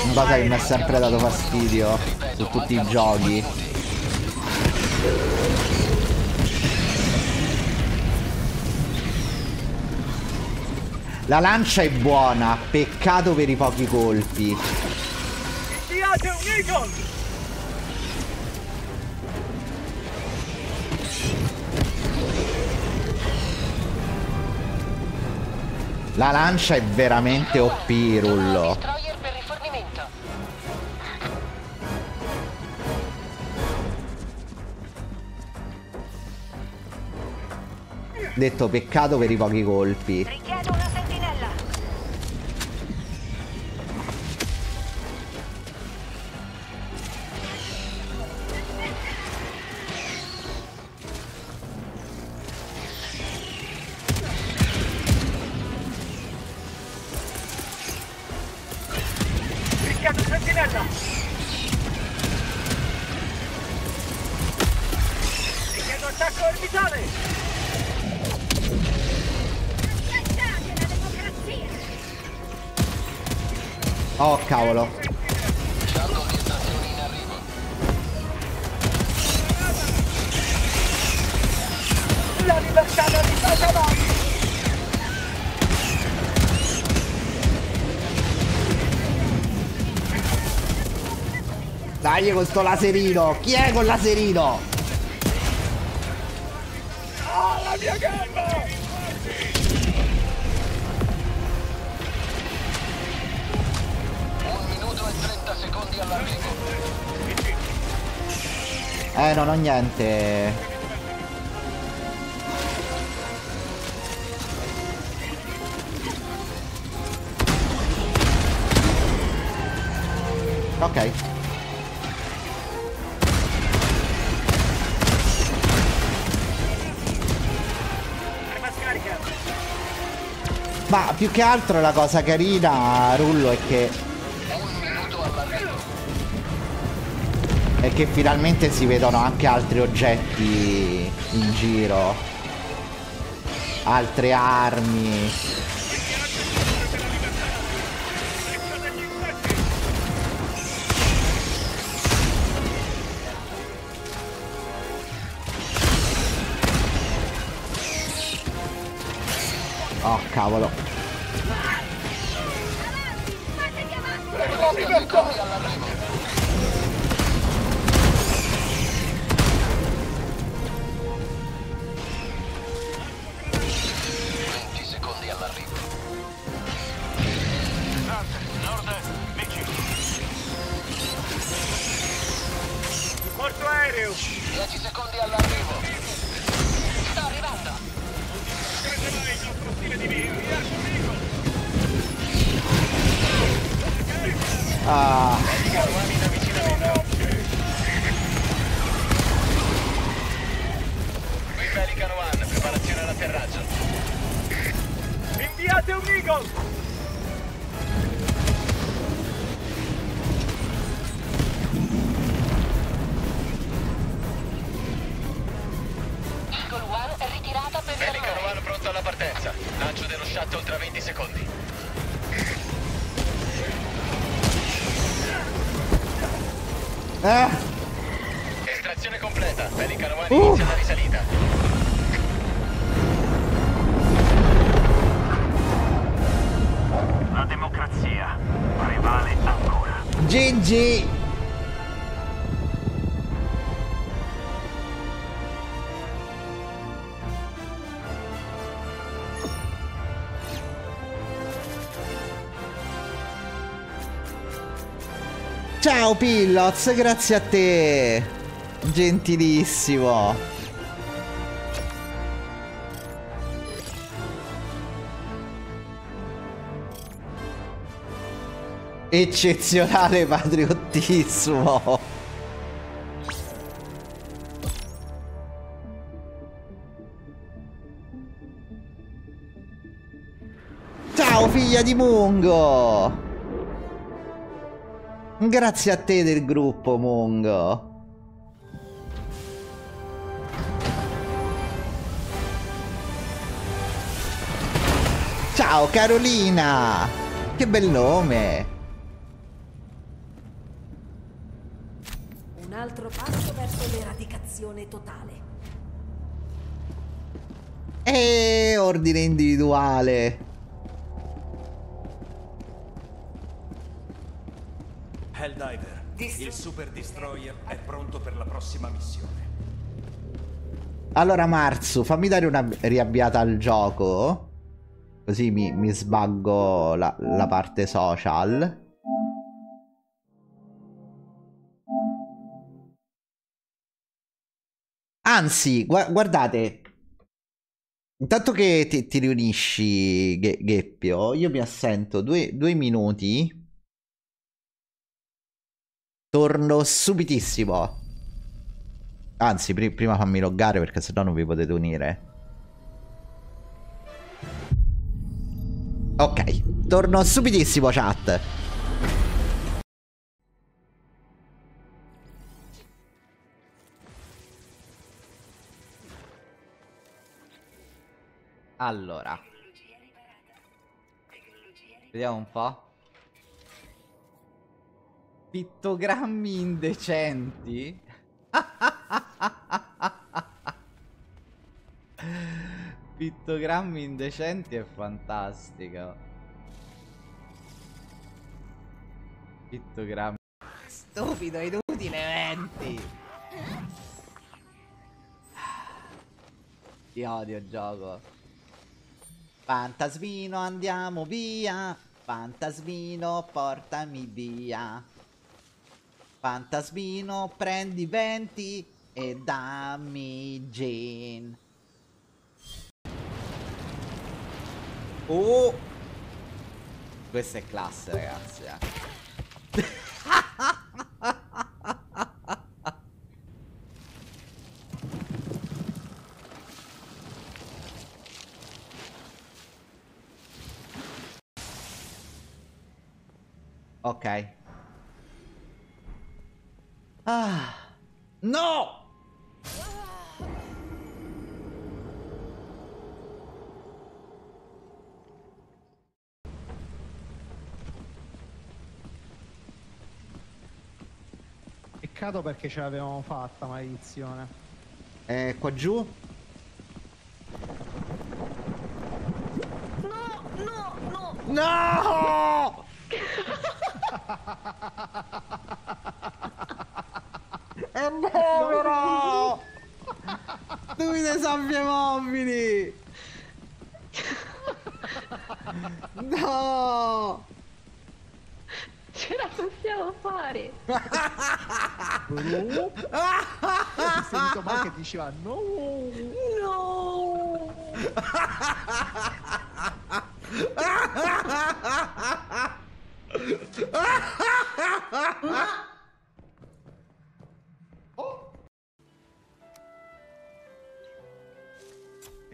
una cosa che mi ha sempre dato fastidio su tutti i giochi. La lancia è buona, peccato per i pochi colpi. La lancia è veramente OP, Rullo. Detto peccato per i pochi colpi. Sto laserino. Chi è col laserino? Ah, la mia gamba! Un minuto e 30 secondi all'arrivo. Eh, non ho niente. Più che altro la cosa carina, Rullo, è che... È che finalmente si vedono anche altri oggetti in giro. Altre armi. Oh, cavolo. Ciao Pilloz, grazie a te! Gentilissimo! Eccezionale patriottismo! Ciao figlia di Mungo! Grazie a te del gruppo, Mongo. Ciao Carolina! Che bel nome! Un altro passo verso l'eradicazione totale. E ordine individuale. Helldiver, il Super Destroyer è pronto per la prossima missione. Allora Marzu, fammi dare una riavviata al gioco. Così mi, mi sbaggo la, la parte social. Anzi, gu guardate, intanto che ti, ti riunisci, Ghe Gheppio, io mi assento due, due minuti. Torno subitissimo. Anzi, pr prima fammi loggare perché sennò non vi potete unire. Ok, torno subitissimo, chat. Allora. Vediamo un po'. Pittogrammi indecenti? Pittogrammi indecenti è fantastico. Pittogrammi. Stupido, inutile, eventi. Ti odio il gioco. Fantasmino andiamo via. Fantasmino portami via. Fantasmino prendi 20 e dammi Jane. Oh! Questa è classe ragazzi. Eh. ok. Ah! No! Peccato perché ce l'avevamo fatta, maledizione. Eh, qua giù? No, no, no! No! Povero! Stupide sabbie mobili! No! Ce la possiamo fare! Ho sentito mai che diceva no! No! È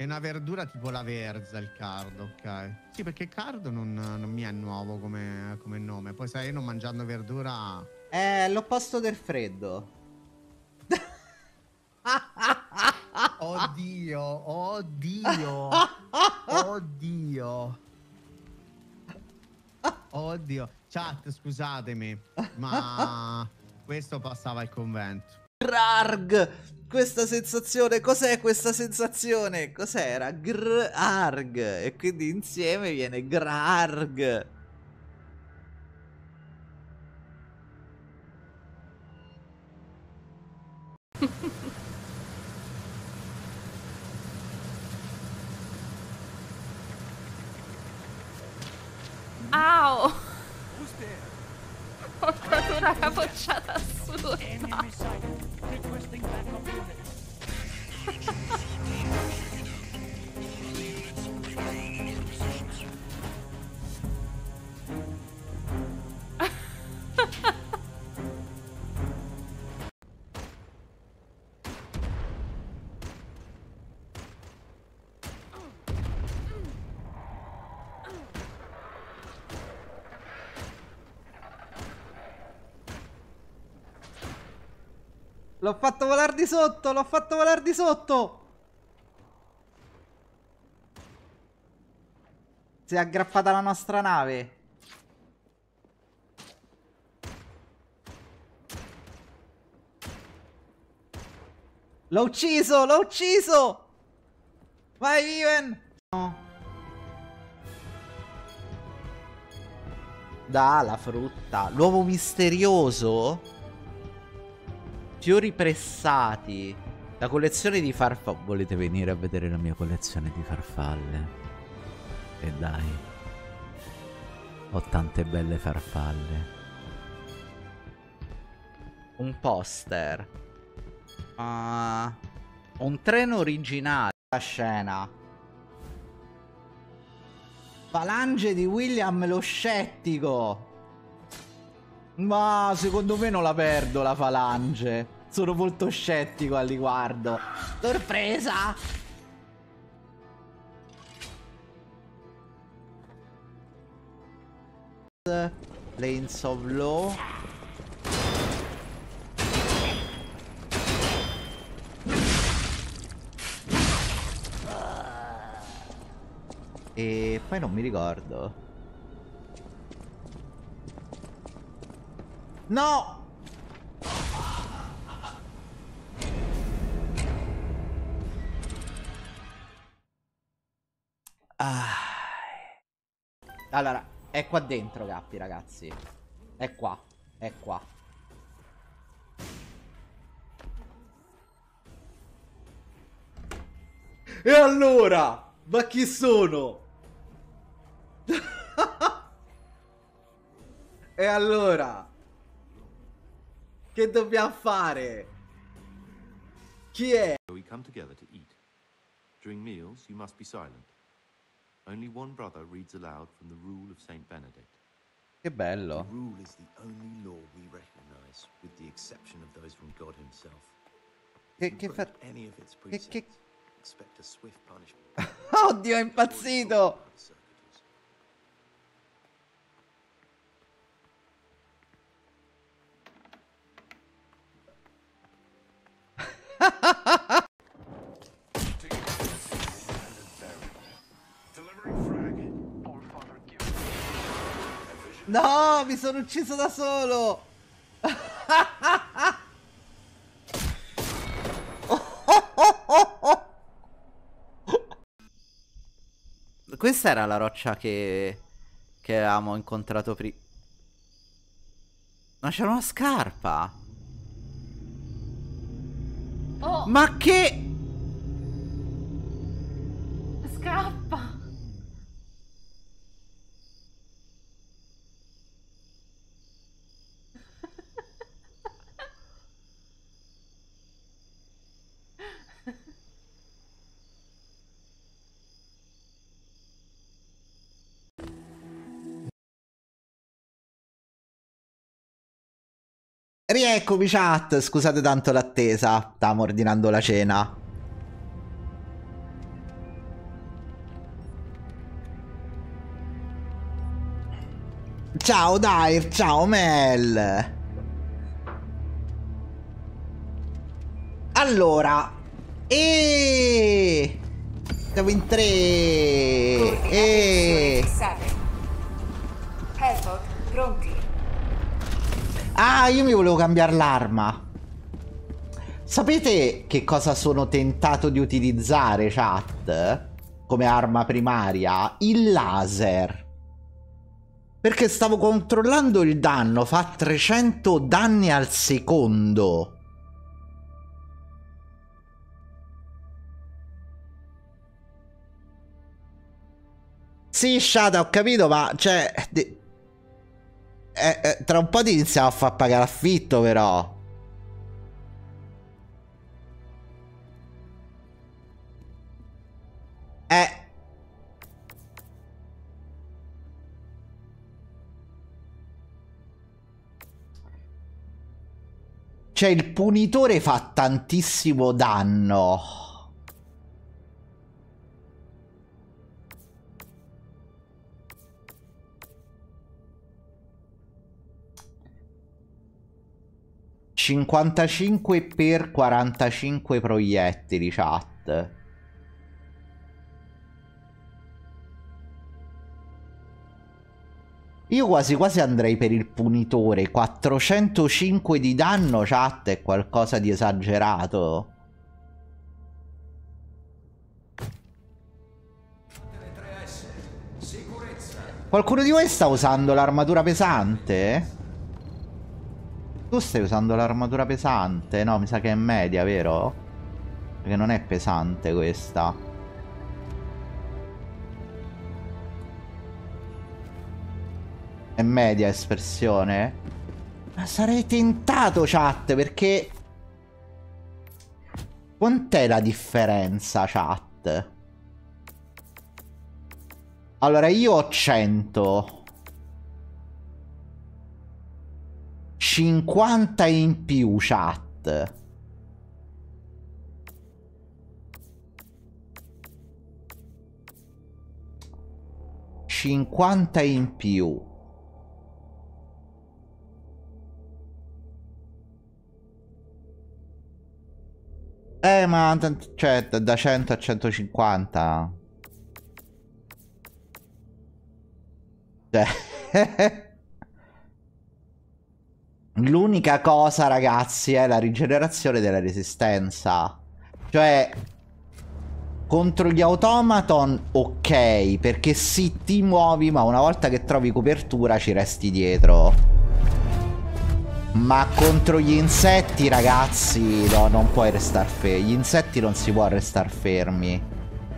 una verdura tipo la verza il cardo, ok? Sì, perché cardo non, non mi è nuovo come, come nome. Poi sai, non mangiando verdura... È l'opposto del freddo. Oddio, oddio, oddio. Oddio. Chat, scusatemi, ma questo passava al convento. Grarg! Questa sensazione, cos'è questa sensazione? Cos'era? Grarg! E quindi insieme viene Grarg! Au! Ho fatto una capocciata assurda! Requesting backup units. L'ho fatto volare di sotto, l'ho fatto volare di sotto. Si è aggrappata la nostra nave. L'ho ucciso, l'ho ucciso. Vai, Ivan. No. Da, la frutta. L'uovo misterioso? Fiori pressati. La collezione di farfalle. Volete venire a vedere la mia collezione di farfalle? E dai. Ho tante belle farfalle. Un poster. Uh, un treno originale. La scena. Falange di William lo scettico. Ma secondo me non la perdo la falange. Sono molto scettico al riguardo. Sorpresa! Planes of Law. E poi non mi ricordo. No! Allora, è qua dentro, Gappi, ragazzi. È qua, è qua. E allora? Ma chi sono? e allora? Che dobbiamo fare? Chi è? We come together to eat. During meals, you must be silent. Only one brother reads aloud from the rule of Saint Benedict. Che bello. The rule is the only law we recognize, with the exception of those from God himself. Che, che fa... Any of its Che, precepts, che... expect a swift punishment. Oddio, è impazzito! No, mi sono ucciso da solo! Questa era la roccia che... che avevamo incontrato prima. Ma c'era una scarpa! Oh, Ma che... scappa! Rieccomi chat, scusate tanto l'attesa, stavamo ordinando la cena. Ciao Dair, ciao Mel. Allora, e siamo in tre. E Ah, io mi volevo cambiare l'arma. Sapete che cosa sono tentato di utilizzare, chat? Come arma primaria? Il laser. Perché stavo controllando il danno, fa 300 danni al secondo. Sì, Shada, ho capito, ma cioè eh, eh, tra un po' ti iniziamo a far pagare affitto, però. Eh. Cioè, il punitore fa tantissimo danno. ...55 per 45 proiettili, chat. Io quasi quasi andrei per il punitore. 405 di danno, chat, è qualcosa di esagerato. Qualcuno di voi sta usando l'armatura pesante? Tu stai usando l'armatura pesante? No, mi sa che è media, vero? Perché non è pesante questa. È media espressione? Ma sarei tentato, chat, perché... Quant'è la differenza, chat? Allora, io ho 100. 50 in più, chat. Cinquanta in più. Eh, ma cioè, da 100 a 150. Cioè, L'unica cosa, ragazzi, è la rigenerazione della resistenza. Cioè, contro gli automaton, ok, perché sì, ti muovi, ma una volta che trovi copertura ci resti dietro. Ma contro gli insetti, ragazzi, no, non puoi restare fermi. Gli insetti non si può restare fermi.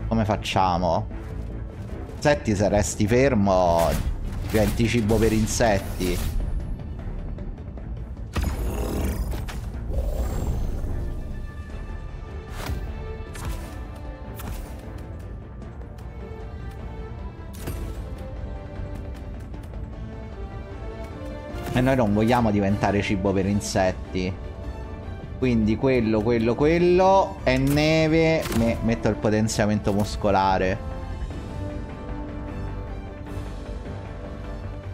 Come facciamo? Insetti, se resti fermo, diventi cibo per insetti. E noi non vogliamo diventare cibo per insetti. Quindi quello, quello, quello è neve. Me metto il potenziamento muscolare.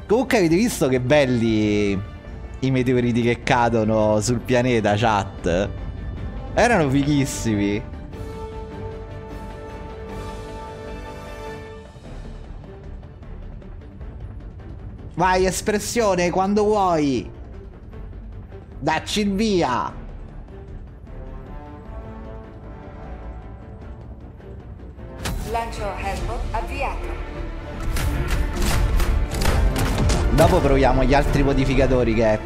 Comunque avete visto che belli i meteoriti che cadono sul pianeta, chat? Erano fighissimi. Vai, espressione, quando vuoi. Dacci il via. Lancio Hellbot avviato. Dopo proviamo gli altri modificatori che è.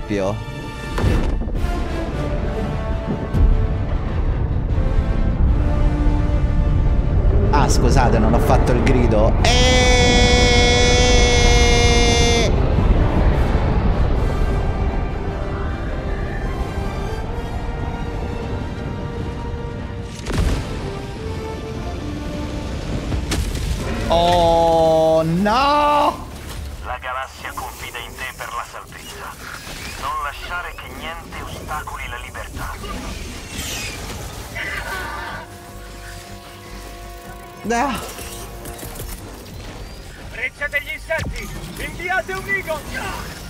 Ah, scusate, non ho fatto il grido. E... Oh no! La galassia confida in te per la salvezza. Non lasciare che niente ostacoli la libertà. No! Freccia degli insetti! Inviate un Eagle!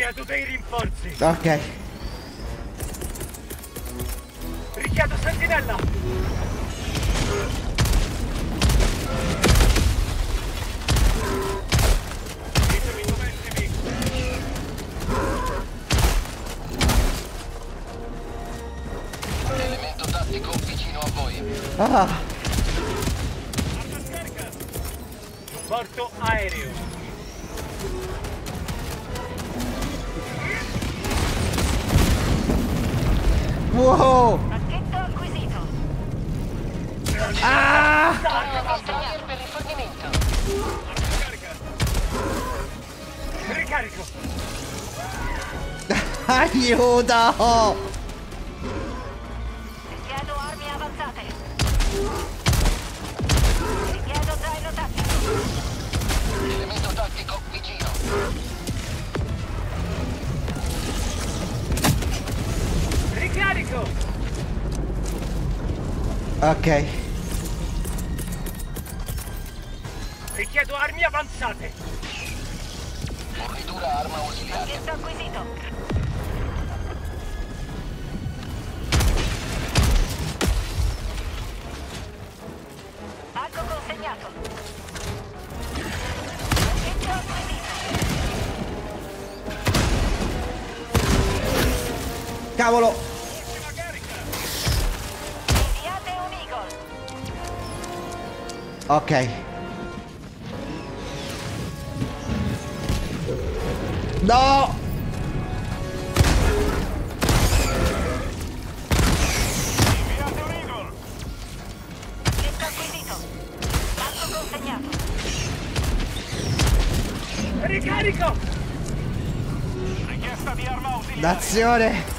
Chiedo dei rinforzi! Ok. Richiedo sentinella! Elemento tattico vicino a voi. Ah, Supporto aereo! Wow! Pacchetto acquisito. Ah! Container per rifornimento. Ricarico. Aiuto! Ok. Ok. No! Ricarico. Richiesta di arma ausiliaria. D'azione!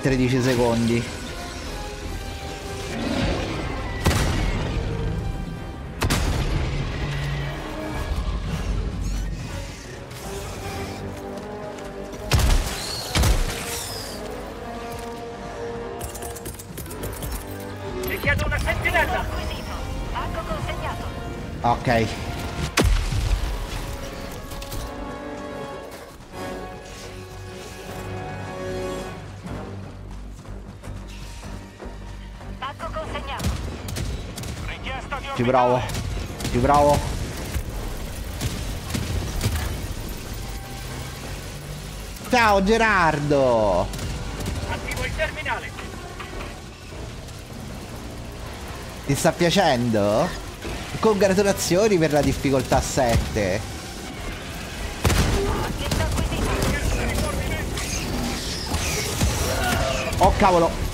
13 secondi. Provo. Ci provo. Ciao Gerardo! Attivo il terminale. Ti sta piacendo? Congratulazioni per la difficoltà 7. Pacchetto acquisito. Oh cavolo!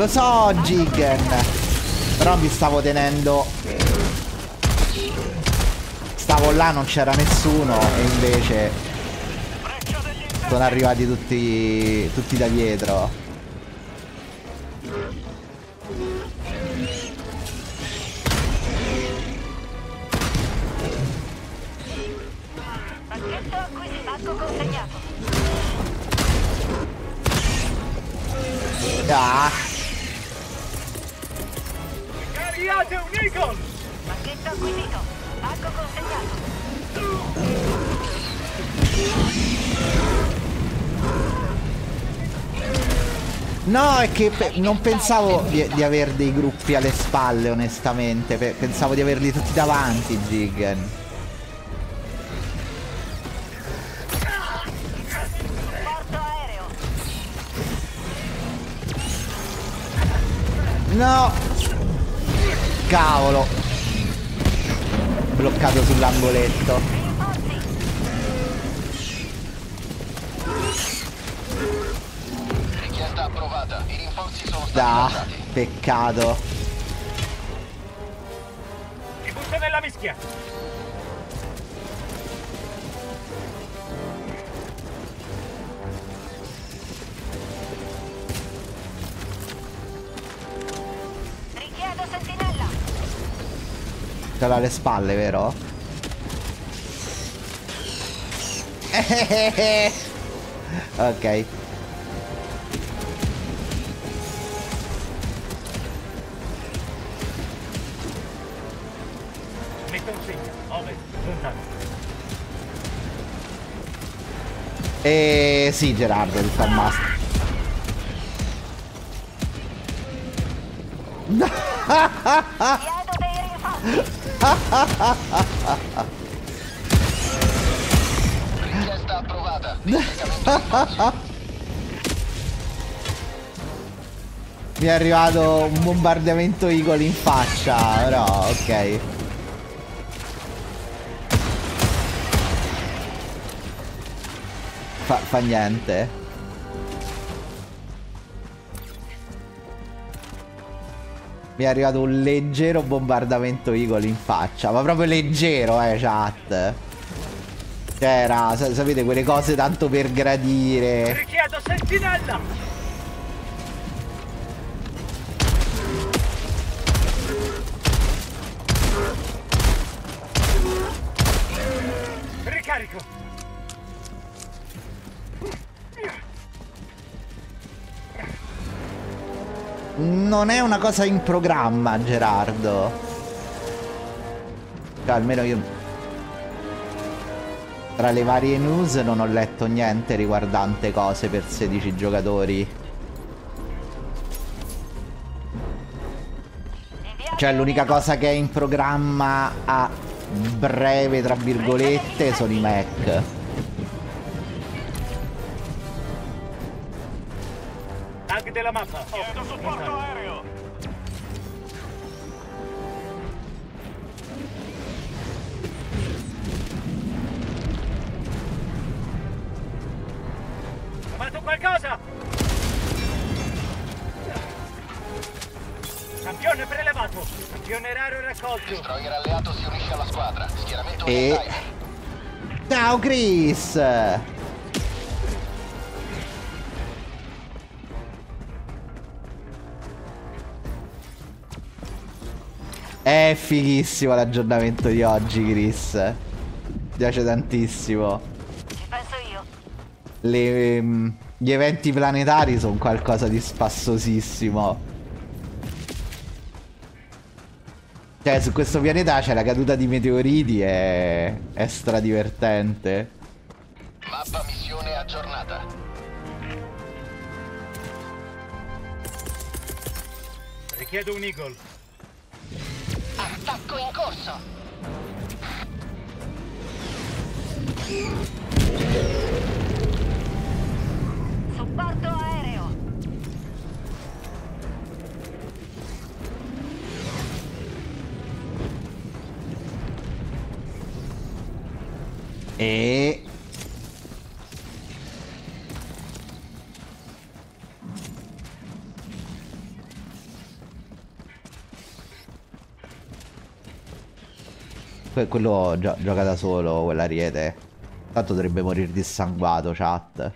Lo so, Jiggen! Però mi stavo tenendo... Stavo là, non c'era nessuno e invece... Sono arrivati tutti... tutti da dietro. Ah! Cariate un Eagle. Pacchetto acquisito. Pacco consegnato. No, è che pe- non pensavo di, di avere dei gruppi alle spalle, onestamente. Pe- pensavo di averli tutti davanti, Jiggen. Porto aereo. No! Cavolo! Bloccato sull'angoletto. Richiesta approvata. I rinforzi sono stati Da, peccato. Mi butto nella mischia. te alle spalle, vero? ok. E eh, sì Gerardo, il fan master. No! Richiesta approvata. Mi è arrivato un bombardamento Eagle in faccia, però ok. Fa, fa niente. Mi è arrivato un leggero bombardamento Eagle in faccia, ma proprio leggero, eh, chat. C'era, sa- sapete, quelle cose tanto per gradire. Richiedo sentinella! Non è una cosa in programma, Gerardo. Cioè, almeno io... Tra le varie news non ho letto niente riguardante cose per 16 giocatori. Cioè, l'unica cosa che è in programma a breve, tra virgolette, sono i Mac. Della mappa. Chiedo supporto qualcosa? Campione prelevato. Campione raro raccolto. Destroyer alleato si unisce alla squadra. Schieramento E... Ciao Chris! È fighissimo l'aggiornamento di oggi, Chris. Mi piace tantissimo. Ci penso io. Le, ehm, gli eventi planetari sono qualcosa di spassosissimo. Cioè, su questo pianeta c'è la caduta di meteoriti, è, è stradivertente. Mappa missione aggiornata. Richiedo un Eagle. Attacco in corso. Supporto E... Que- quello gio- gioca da solo, quell'ariete. Tanto dovrebbe morire dissanguato, chat.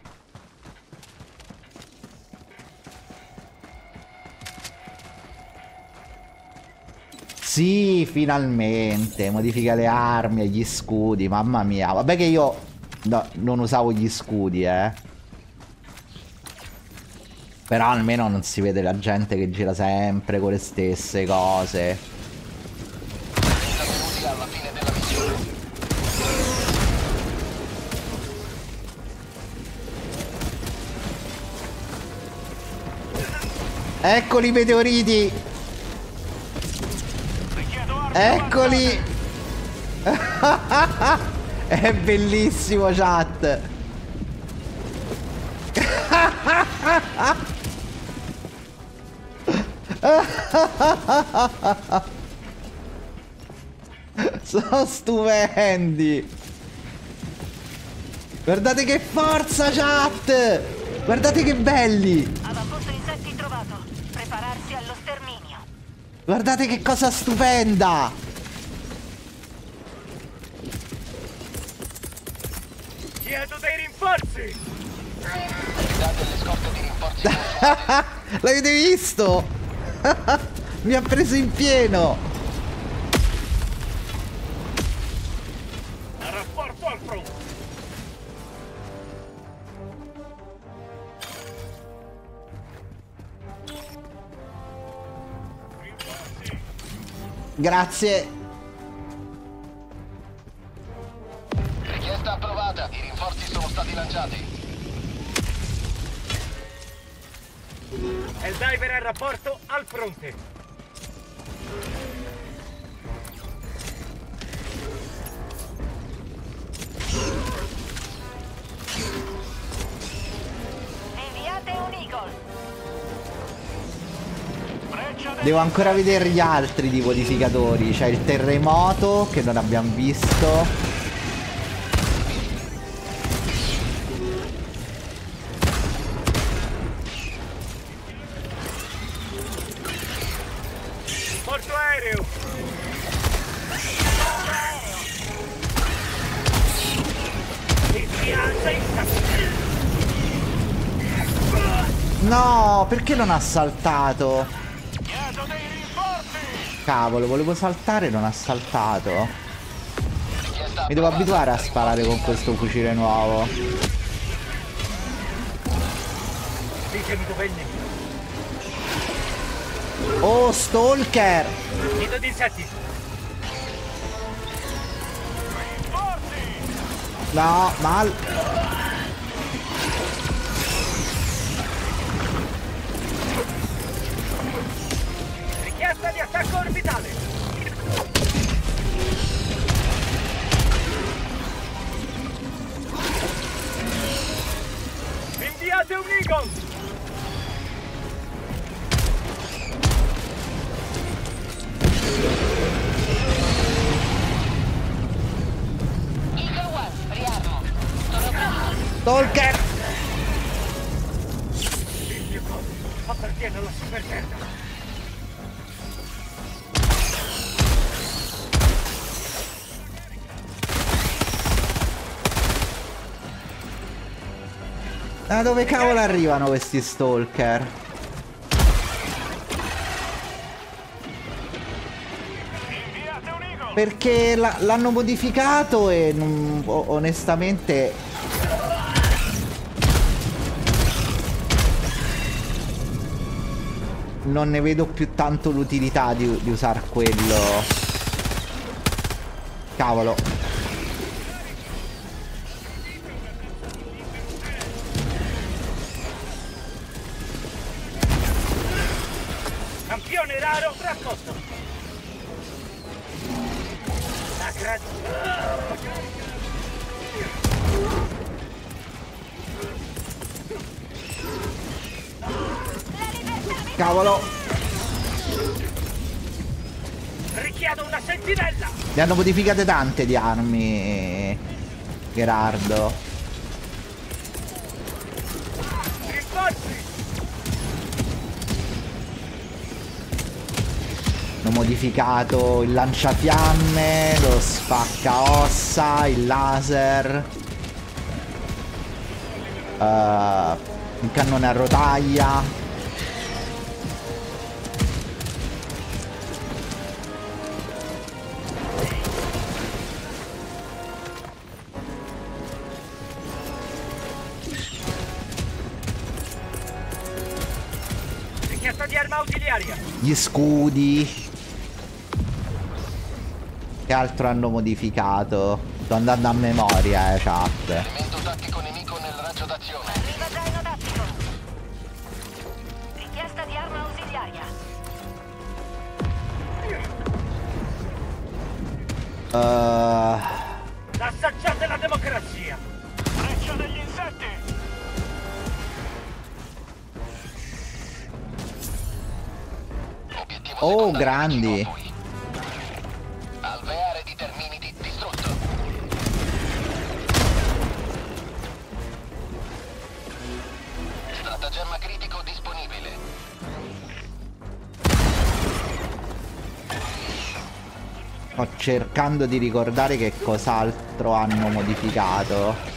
Sì, finalmente. Modifica le armi e gli scudi. Mamma mia. Vabbè che io no, non usavo gli scudi, eh. Però almeno non si vede la gente che gira sempre con le stesse cose. Eccoli i meteoriti. Eccoli. È bellissimo, chat. Sono stupendi. Guardate che forza, chat. Guardate che belli. Guardate che cosa stupenda. Chiedo dei rinforzi. L'avete visto? Mi ha preso in pieno. Grazie. Pista approvata. I rinforzi sono stati lanciati. Il diver è a rapporto al fronte. Devo ancora vedere gli altri di modificatori. C'è il terremoto che non abbiamo visto. No, perché non ha saltato? Cavolo, volevo saltare e non ha saltato. Mi devo abituare a sparare con questo fucile nuovo. Oh, Stalker! Nido di insetti. No, mal. Dove cavolo arrivano questi Stalker? Perché l'hanno modificato e non- onestamente non ne vedo più tanto l'utilità di, di usare quello. Cavolo. Hanno modificate tante di armi. Gerardo. Hanno modificato il lanciafiamme, lo spaccaossa, il laser. eh, il cannone a rotaia. Gli scudi. Che altro hanno modificato? Sto andando a memoria, eh, chat. Grandi. Alveare di terminiti distrutto. Stratagemma critico disponibile. Sto cercando di ricordare che cos'altro hanno modificato.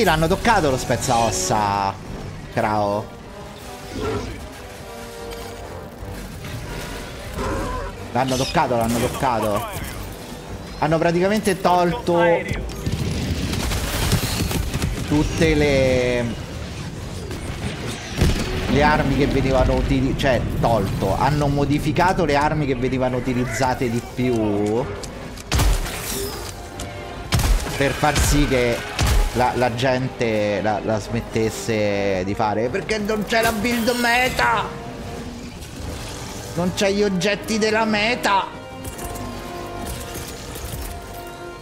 Sì, l'hanno toccato lo spezzaossa. Crao. L'hanno toccato, l'hanno toccato. Hanno praticamente tolto tutte le le armi che venivano utilizzate, cioè tolto, hanno modificato le armi che venivano utilizzate di più per far sì che la, la gente la, la smettesse di fare perché non c'è la build meta. Non c'è gli oggetti della meta.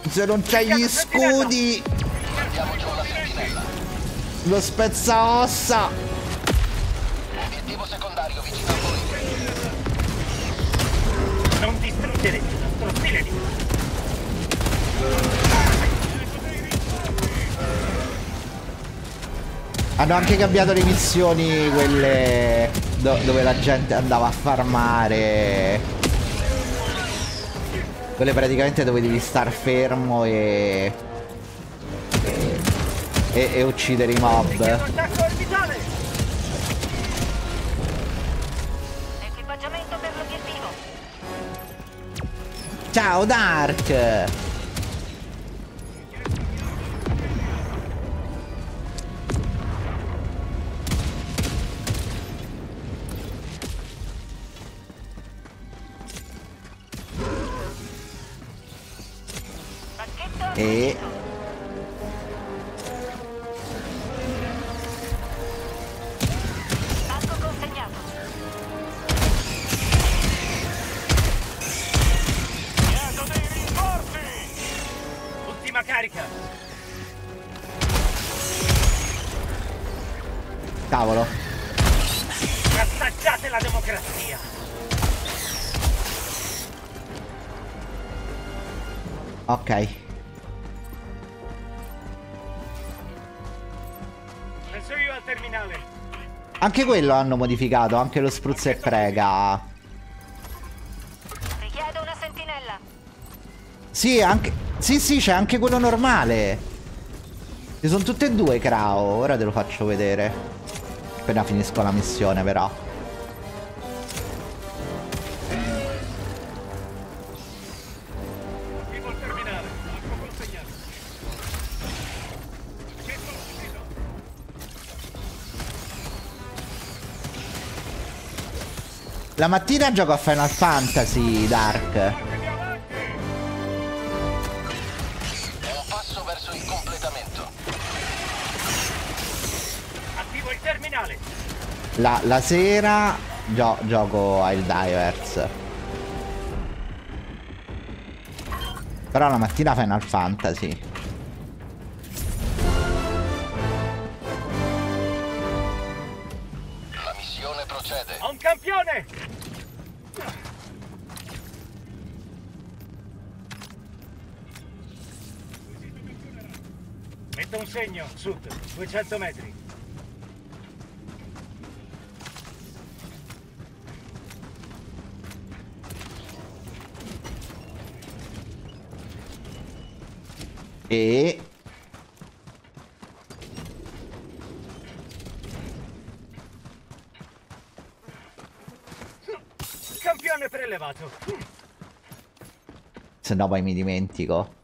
Se non c'è gli scudi. Lo spezza ossa. Obiettivo secondario vicino Hanno anche cambiato le missioni, quelle do- dove la gente andava a farmare. Quelle praticamente dove devi star fermo e... E, e uccidere i mob. Ciao Dark! Anche quello hanno modificato, anche lo spruzza e prega. Richiedo una sentinella. Sì, anche... Sì, sì, c'è anche quello normale. Ci sono tutte e due, Krao. Ora te lo faccio vedere. Appena finisco la missione, però. La mattina gioco a Final Fantasy Dark. È un passo verso il completamento. Attivo il terminale. La, la sera gio- gioco a Divers. Però la mattina Final Fantasy. 200 metri. E... Campione prelevato. Se no poi mi dimentico.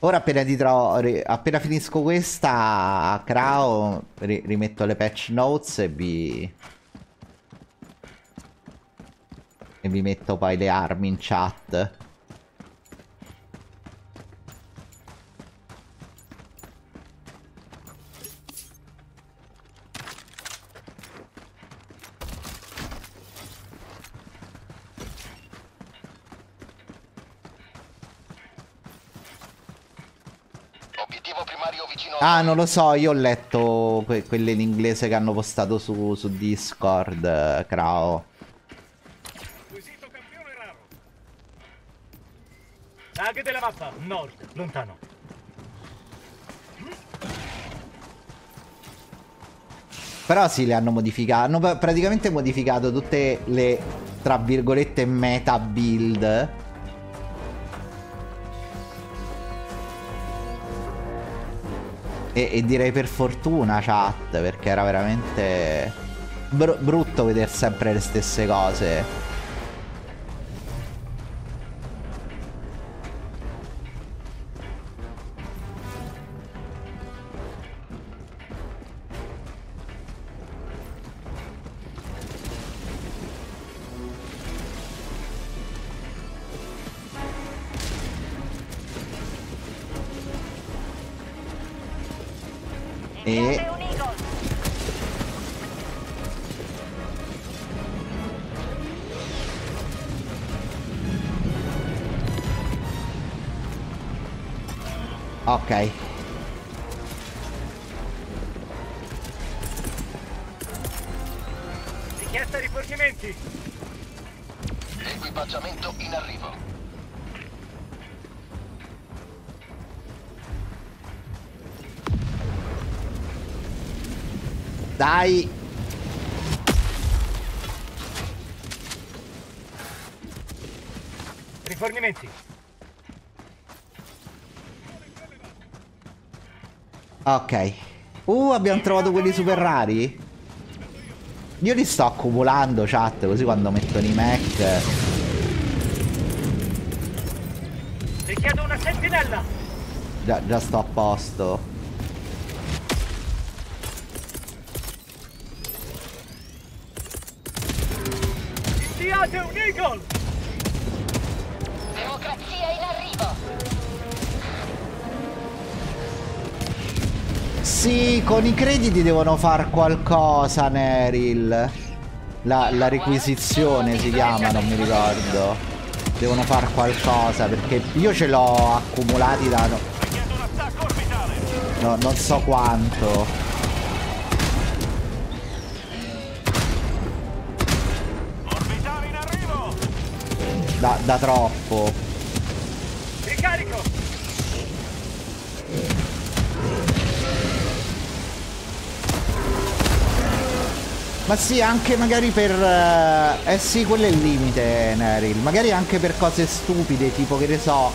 Ora appena, ti tro- ri- appena finisco questa a Crow ri- rimetto le patch notes e vi... E vi metto poi le armi in chat. Obiettivo primario vicino a Ah, non lo so, io ho letto que- quelle in inglese che hanno postato su, su Discord, eh, raro. Tag della mappa, nord, lontano. Però sì, le hanno modificate. Hanno pra- praticamente modificato tutte le, tra virgolette, meta build. E, e direi per fortuna, chat, perché era veramente br- brutto vedere sempre le stesse cose. Ok. Uh, abbiamo trovato quelli super rari. Io li sto accumulando, chat, così quando mettono i Mac. Richiedo una sentinella. Già, già sto a posto. Con i crediti devono far qualcosa, Neril. La, la requisizione si chiama, non mi ricordo. Devono far qualcosa perché io ce l'ho accumulati da... No, no, non so quanto. Da, da troppo. Ricarico. Ma sì, anche magari per... eh, Eh sì, quello è il limite, Neril. Magari anche per cose stupide, tipo che ne so...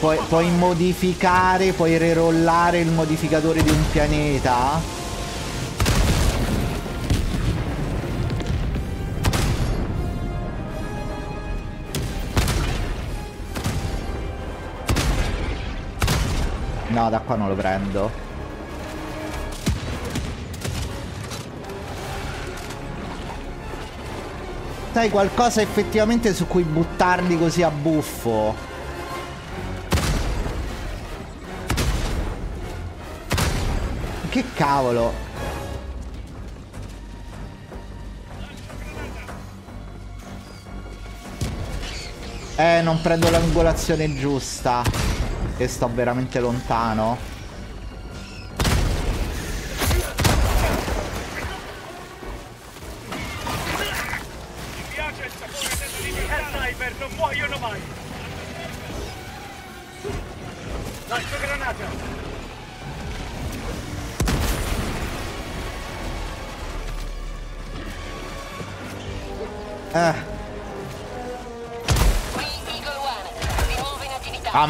Puoi, puoi modificare, puoi rerollare il modificatore di un pianeta. No, da qua non lo prendo. Sai qualcosa effettivamente su cui buttarli così a buffo? Che cavolo? Eh, non prendo l'angolazione giusta. E sto veramente lontano.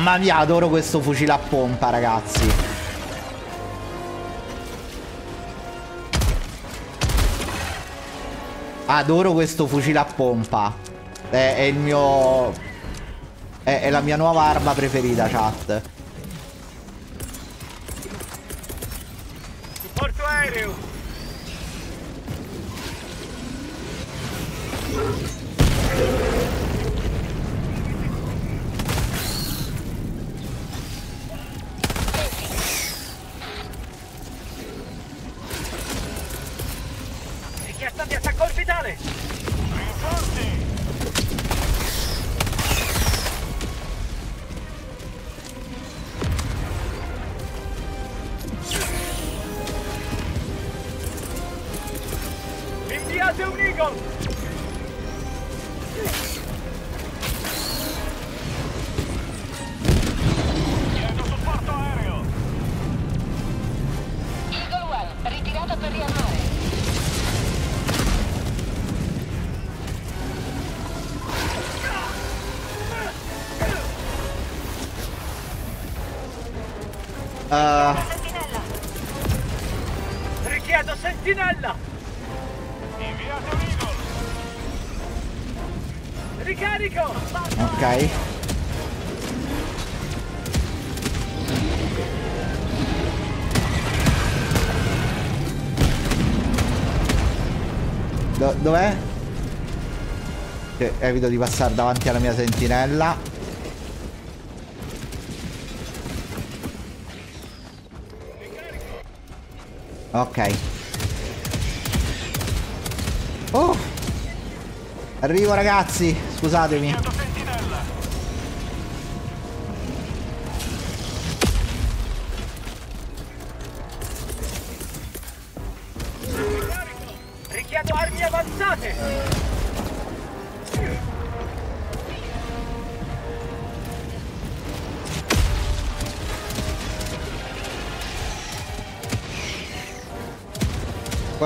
Mamma mia, adoro questo fucile a pompa, ragazzi. Adoro questo fucile a pompa. È, è il mio... È, è la mia nuova arma preferita, chat. Evito di passare davanti alla mia sentinella. Ok. Oh! Arrivo ragazzi, scusatemi.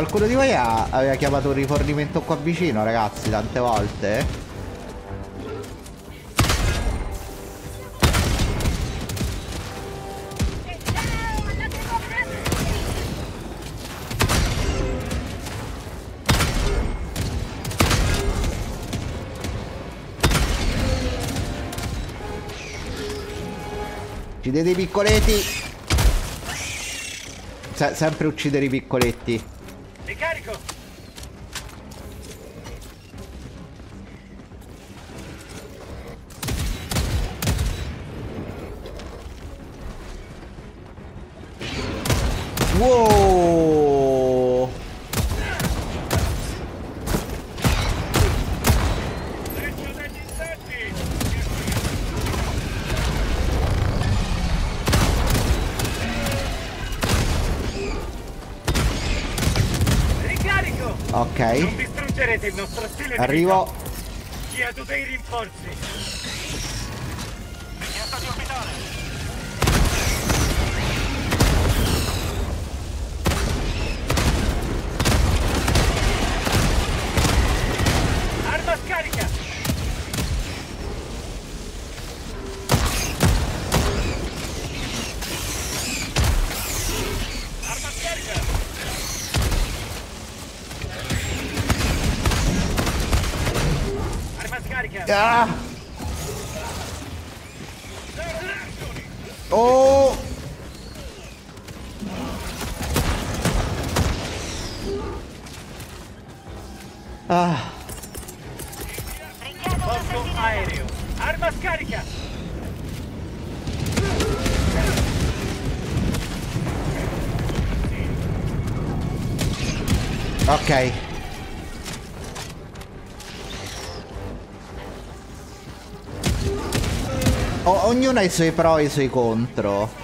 Qualcuno di voi ha- aveva chiamato un rifornimento qua vicino, ragazzi, tante volte? Uccidete i piccoletti. Se- sempre uccidere i piccoletti. Ok. Non distruggerete il nostro stile Arrivo. Chiedo dei rinforzi! Ognuno ha i suoi pro e i suoi contro.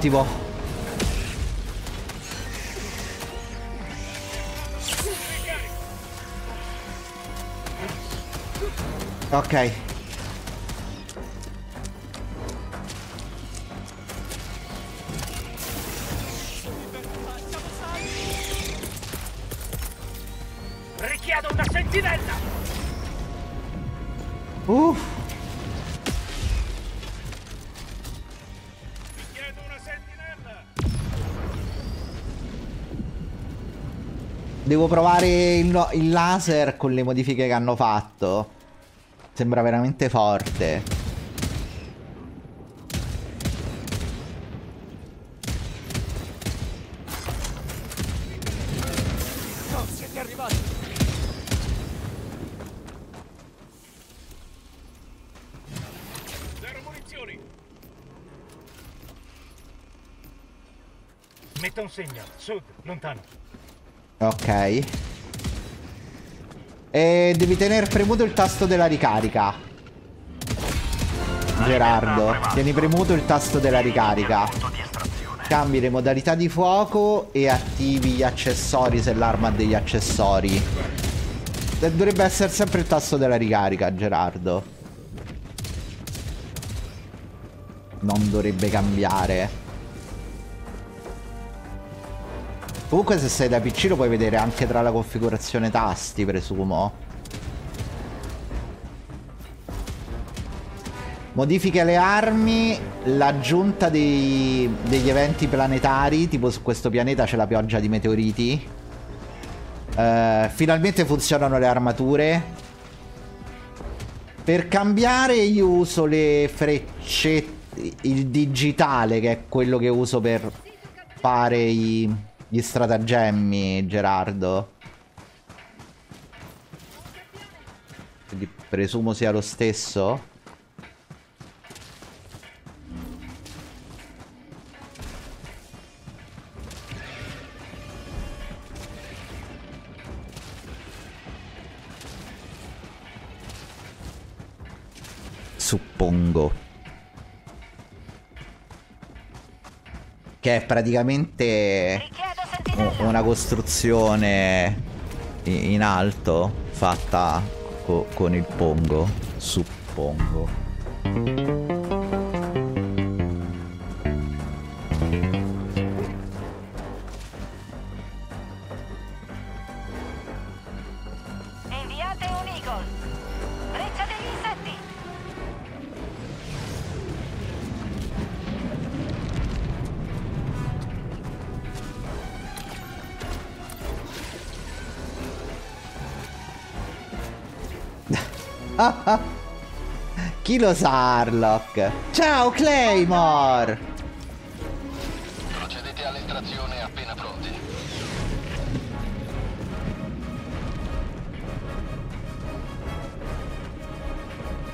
Ottimo. il, il laser con le modifiche che hanno fatto sembra veramente forte. No, siete Metta un segno, sud, lontano. Ok. E devi tenere premuto il tasto della ricarica. Gerardo, tieni premuto il tasto della ricarica. Cambi le modalità di fuoco e attivi gli accessori se l'arma ha degli accessori. Dovrebbe essere sempre il tasto della ricarica, Gerardo. Non dovrebbe cambiare. Comunque se sei da PC lo puoi vedere anche tra la configurazione tasti, presumo. Modifiche alle armi, l'aggiunta degli eventi planetari, tipo su questo pianeta c'è la pioggia di meteoriti. Eh, finalmente funzionano le armature. Per cambiare io uso le frecce, il digitale che è quello che uso per fare i- gli stratagemmi, Gerardo. Quindi presumo sia lo stesso. Suppongo. Che è praticamente una costruzione in alto fatta co- con il pongo. Suppongo. Chi lo sa, Harlock? Ciao, Claymore! Procedete all'estrazione appena pronti.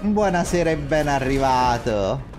Buonasera e ben arrivato.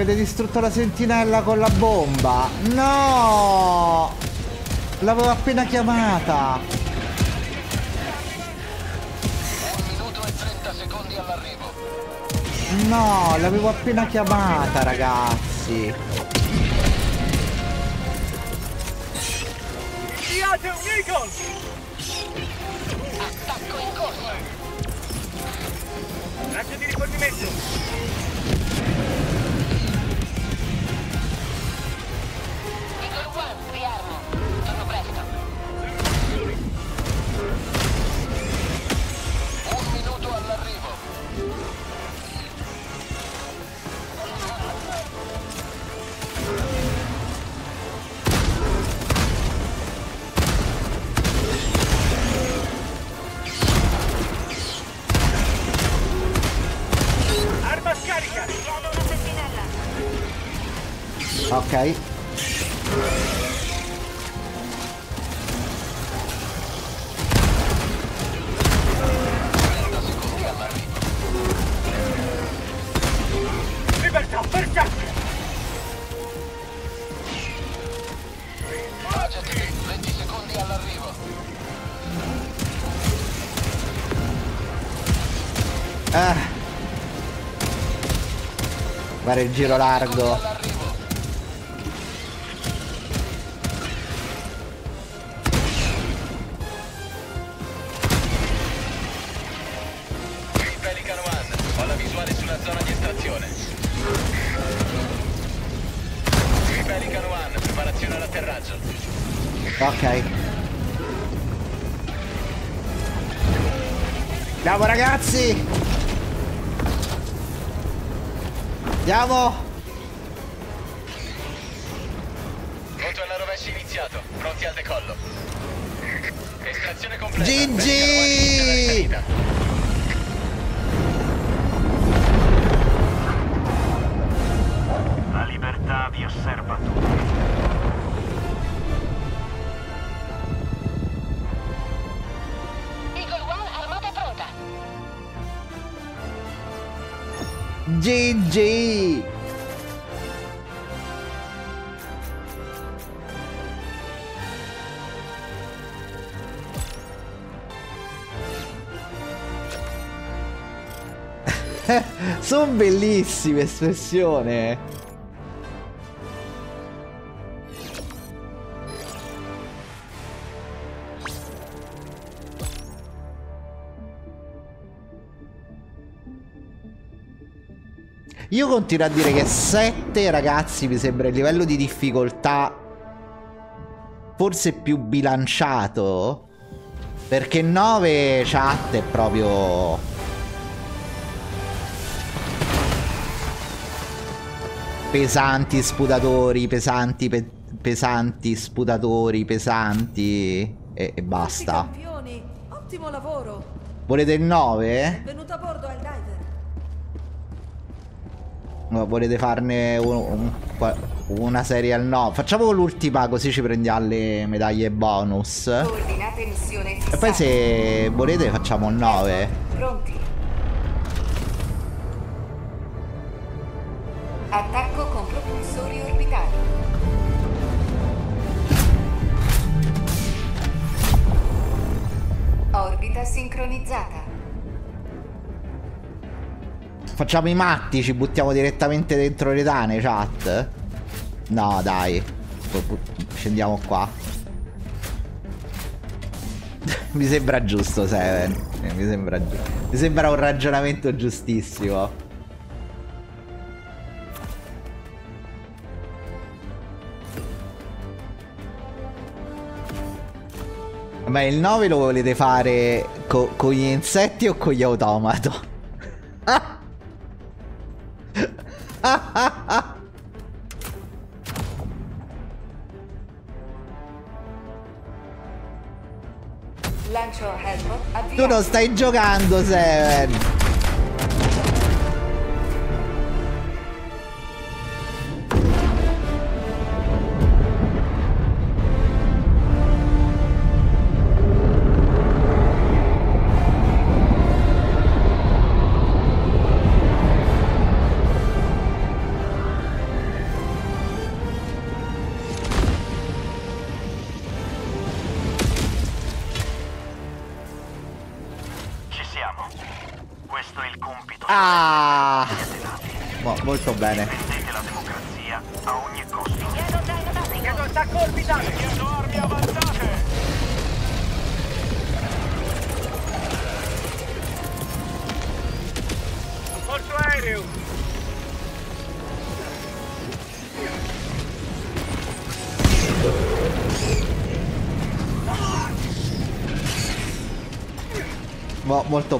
Avete distrutto la sentinella con la bomba. No! L'avevo appena chiamata. Un minuto e 30 secondi all'arrivo. No, l'avevo appena chiamata, ragazzi. Fare il giro largo. Sono bellissime espressione. Io continuo a dire che 7 ragazzi mi sembra il livello di difficoltà forse più bilanciato. Perché 9 chat è proprio... Pesanti sputatori, pesanti, pe- pesanti sputatori, pesanti e, e basta. Campioni, ottimo lavoro. Volete il 9? Venuto a bordo al diver. No, volete farne un- un- una serie al 9? Facciamo l'ultima così ci prendiamo le medaglie bonus. E poi se volete facciamo il 9. Pronti. Attacco Orbita sincronizzata. Facciamo i matti, ci buttiamo direttamente dentro le tane, chat. No, dai. Scendiamo qua. Mi sembra giusto, Seven. Mi sembra. Mi sembra un ragionamento giustissimo. Ma il 9 lo volete fare co- con gli insetti o con gli automato? Tu non stai giocando, Seven.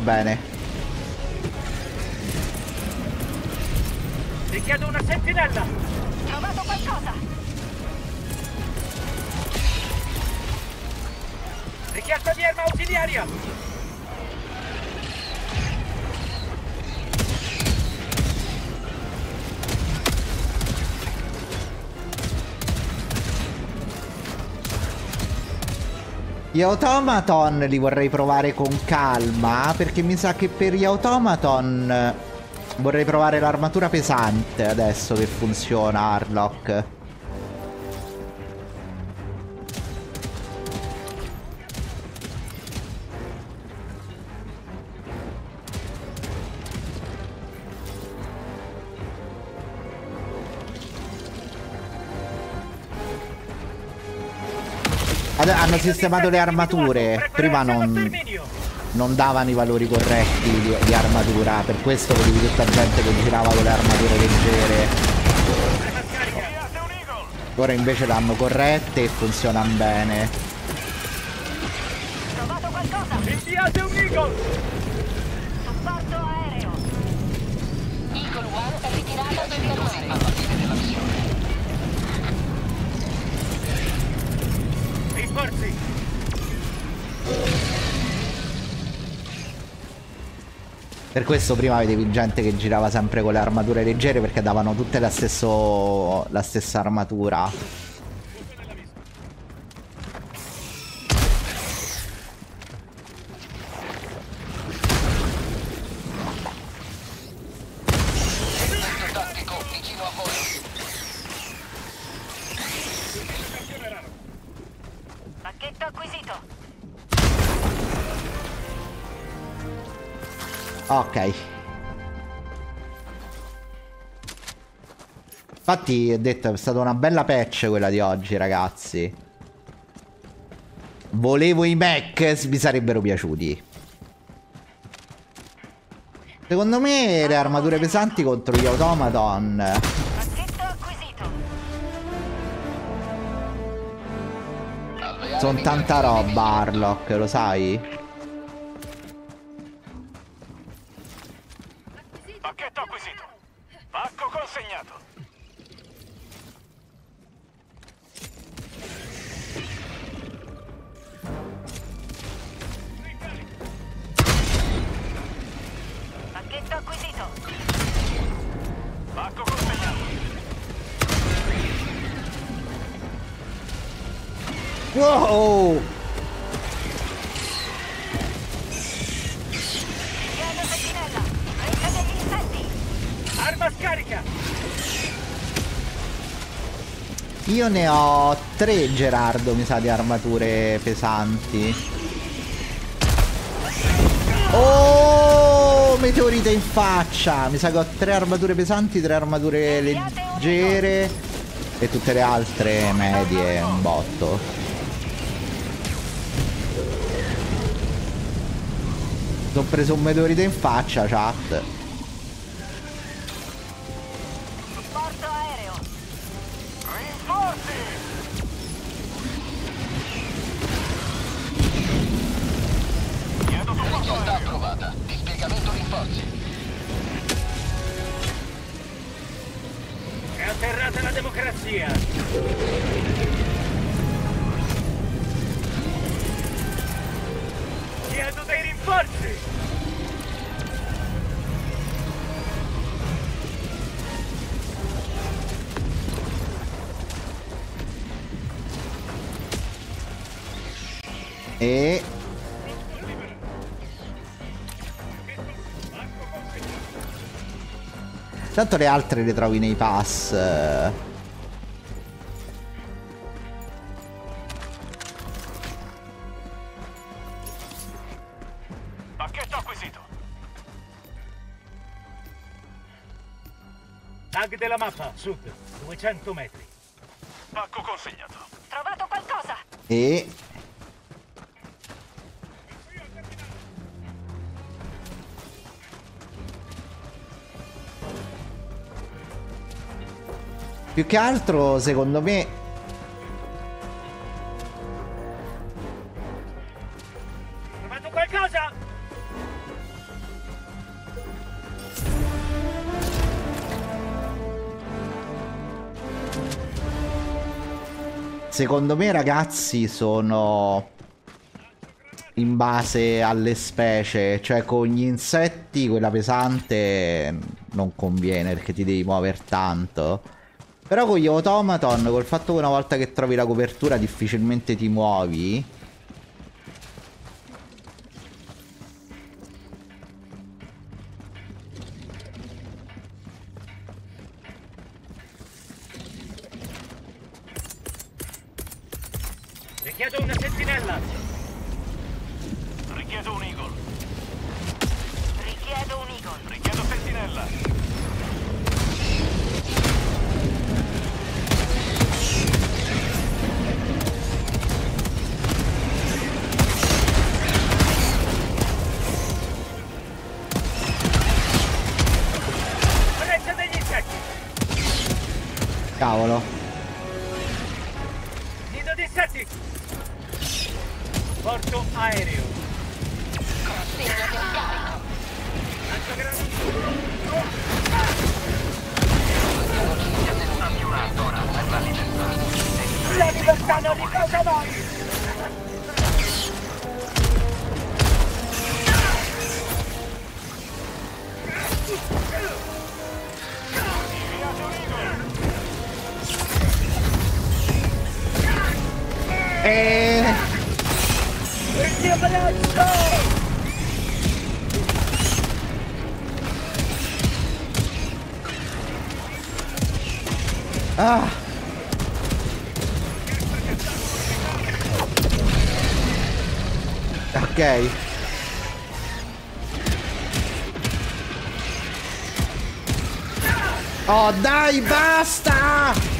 Bene. Gli automaton li vorrei provare con calma perché mi sa che per gli automaton eh, vorrei provare l'armatura pesante adesso che funziona Harlock. Hanno sistemato le armature. Prima non, non davano i valori corretti di, di armatura. Per questo vedevi tutta gente che girava con le armature leggere. Ora invece l'hanno corrette e funzionano bene. Per questo prima vedevi gente che girava sempre con le armature leggere perché davano tutte la, stesso, la stessa armatura. Ok. Infatti, ho detto, è stata una bella patch quella di oggi, ragazzi. Volevo i mech, mi sarebbero piaciuti. Secondo me le armature pesanti contro gli automaton. Sono tanta roba, Harlock, lo sai? Io ne ho tre, Gerardo, mi sa, di armature pesanti. Oh, meteorite in faccia! Mi sa che ho tre armature pesanti, tre armature leggere e tutte le altre medie, un botto. Ho preso un meteorite in faccia, chat. Tanto le altre le trovi nei pass. Pacchetto acquisito. Tag della mappa, sud, 200 metri. Pacco consegnato. Trovato qualcosa. E... Più che altro, secondo me... Trovato qualcosa? Secondo me, ragazzi, sono in base alle specie. Cioè, con gli insetti, quella pesante non conviene perché ti devi muovere tanto. Però con gli automaton, col fatto che una volta che trovi la copertura difficilmente ti muovi. E... Il mio palazzo! Ah. Ok. Oh dai, basta!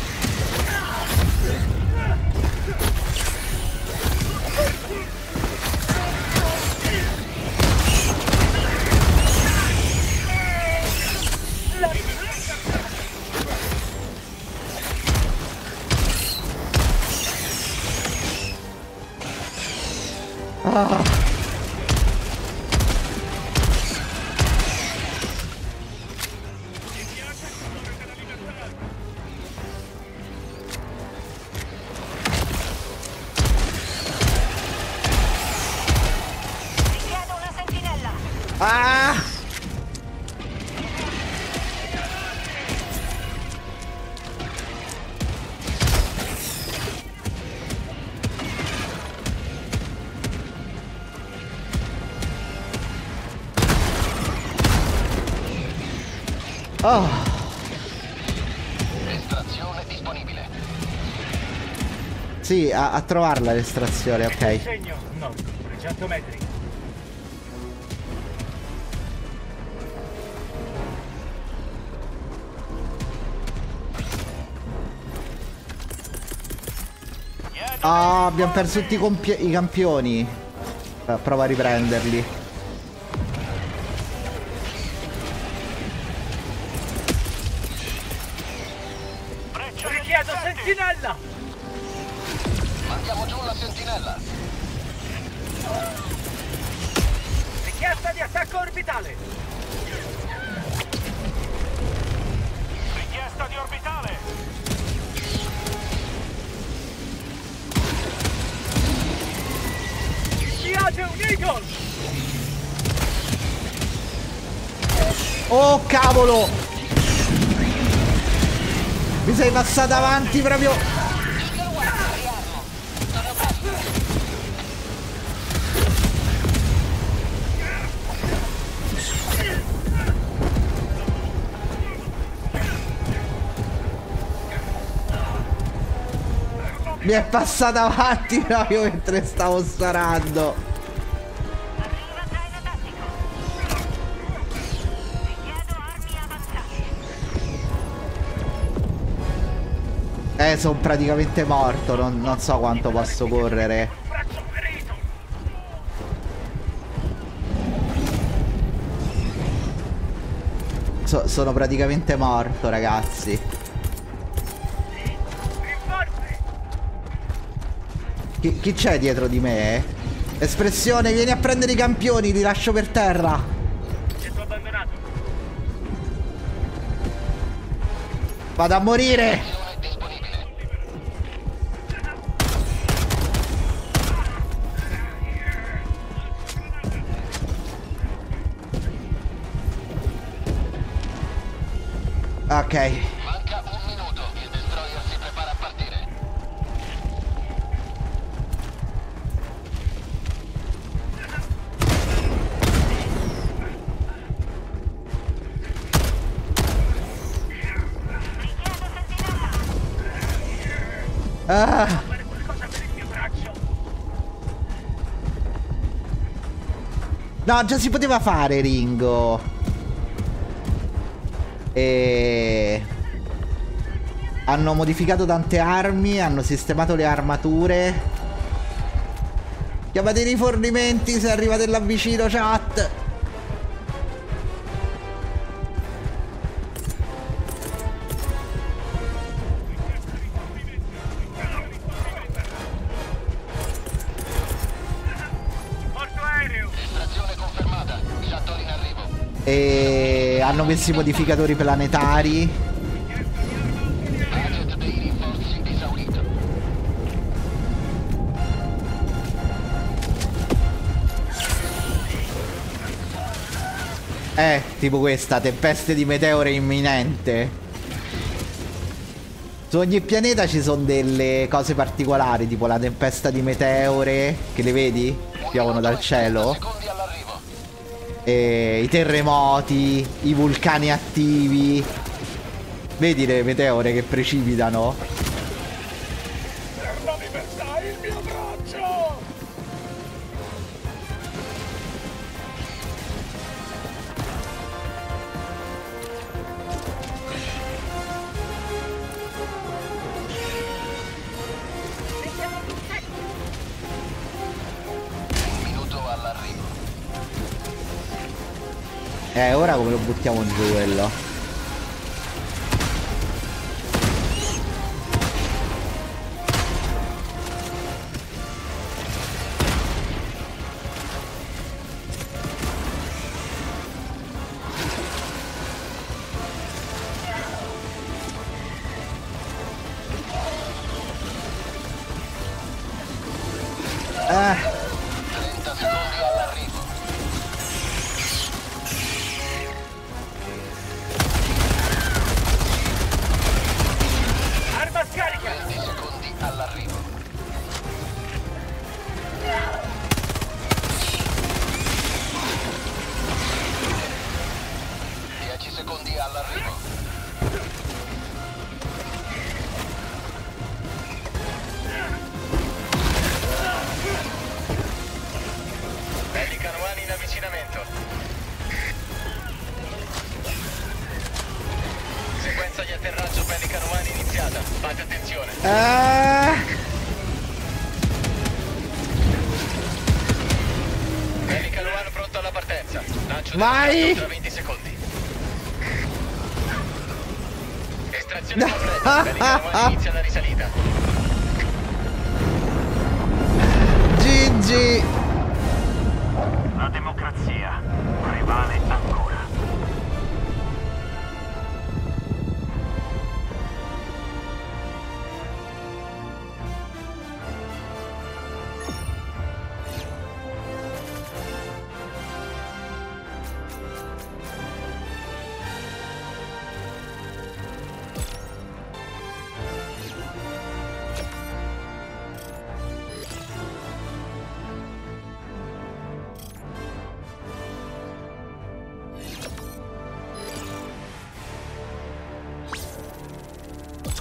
Sì, a, a trovarla l'estrazione, ok. Segno, nord, 300 metri. Ah, abbiamo perso tutti i, compie- i campioni. Eh, prova a riprenderli. Mi sei passato avanti proprio... Mi è passata avanti proprio mentre stavo sparando. Sono praticamente morto, non, non so quanto posso correre. So- sono praticamente morto, ragazzi. Chi, chi c'è dietro di me? Espressione, vieni a prendere i campioni, li lascio per terra. Vado a morire. Già si poteva fare Ringo. E... Hanno modificato tante armi, hanno sistemato le armature. Chiamate i rifornimenti se arrivate là vicino, chat. E hanno messo i modificatori planetari. Eh, tipo questa, tempeste di meteore imminente. Su ogni pianeta ci sono delle cose particolari, tipo la tempesta di meteore, che le vedi? Piovono dal cielo. E i terremoti, i vulcani attivi. Vedi le meteore che precipitano? Come lo buttiamo giù quello?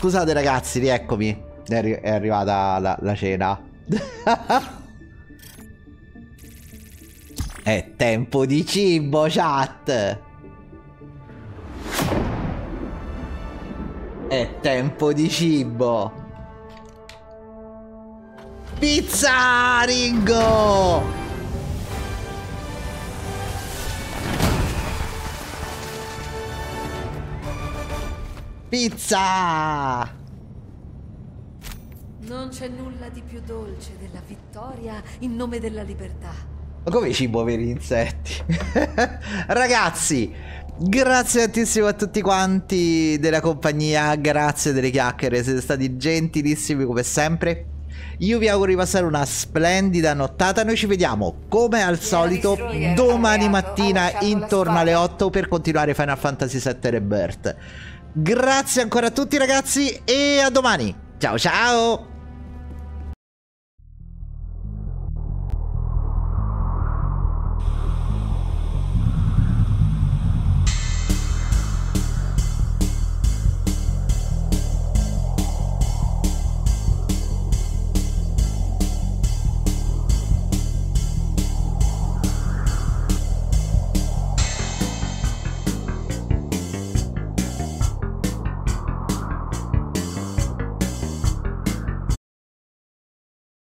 Scusate ragazzi, rieccomi. È, arri- è arrivata la, la cena. è tempo di cibo, chat. È tempo di cibo. Pizza Ringo! Pizza! Non c'è nulla di più dolce della vittoria in nome della libertà. Ma come cibo per gli insetti? Ragazzi, grazie tantissimo a tutti quanti della compagnia, grazie delle chiacchiere, siete stati gentilissimi come sempre. Io vi auguro di passare una splendida nottata. Noi ci vediamo come al solito domani mattina intorno alle 8 per continuare Final Fantasy VII Rebirth. Grazie ancora a tutti ragazzi e a domani. Ciao ciao!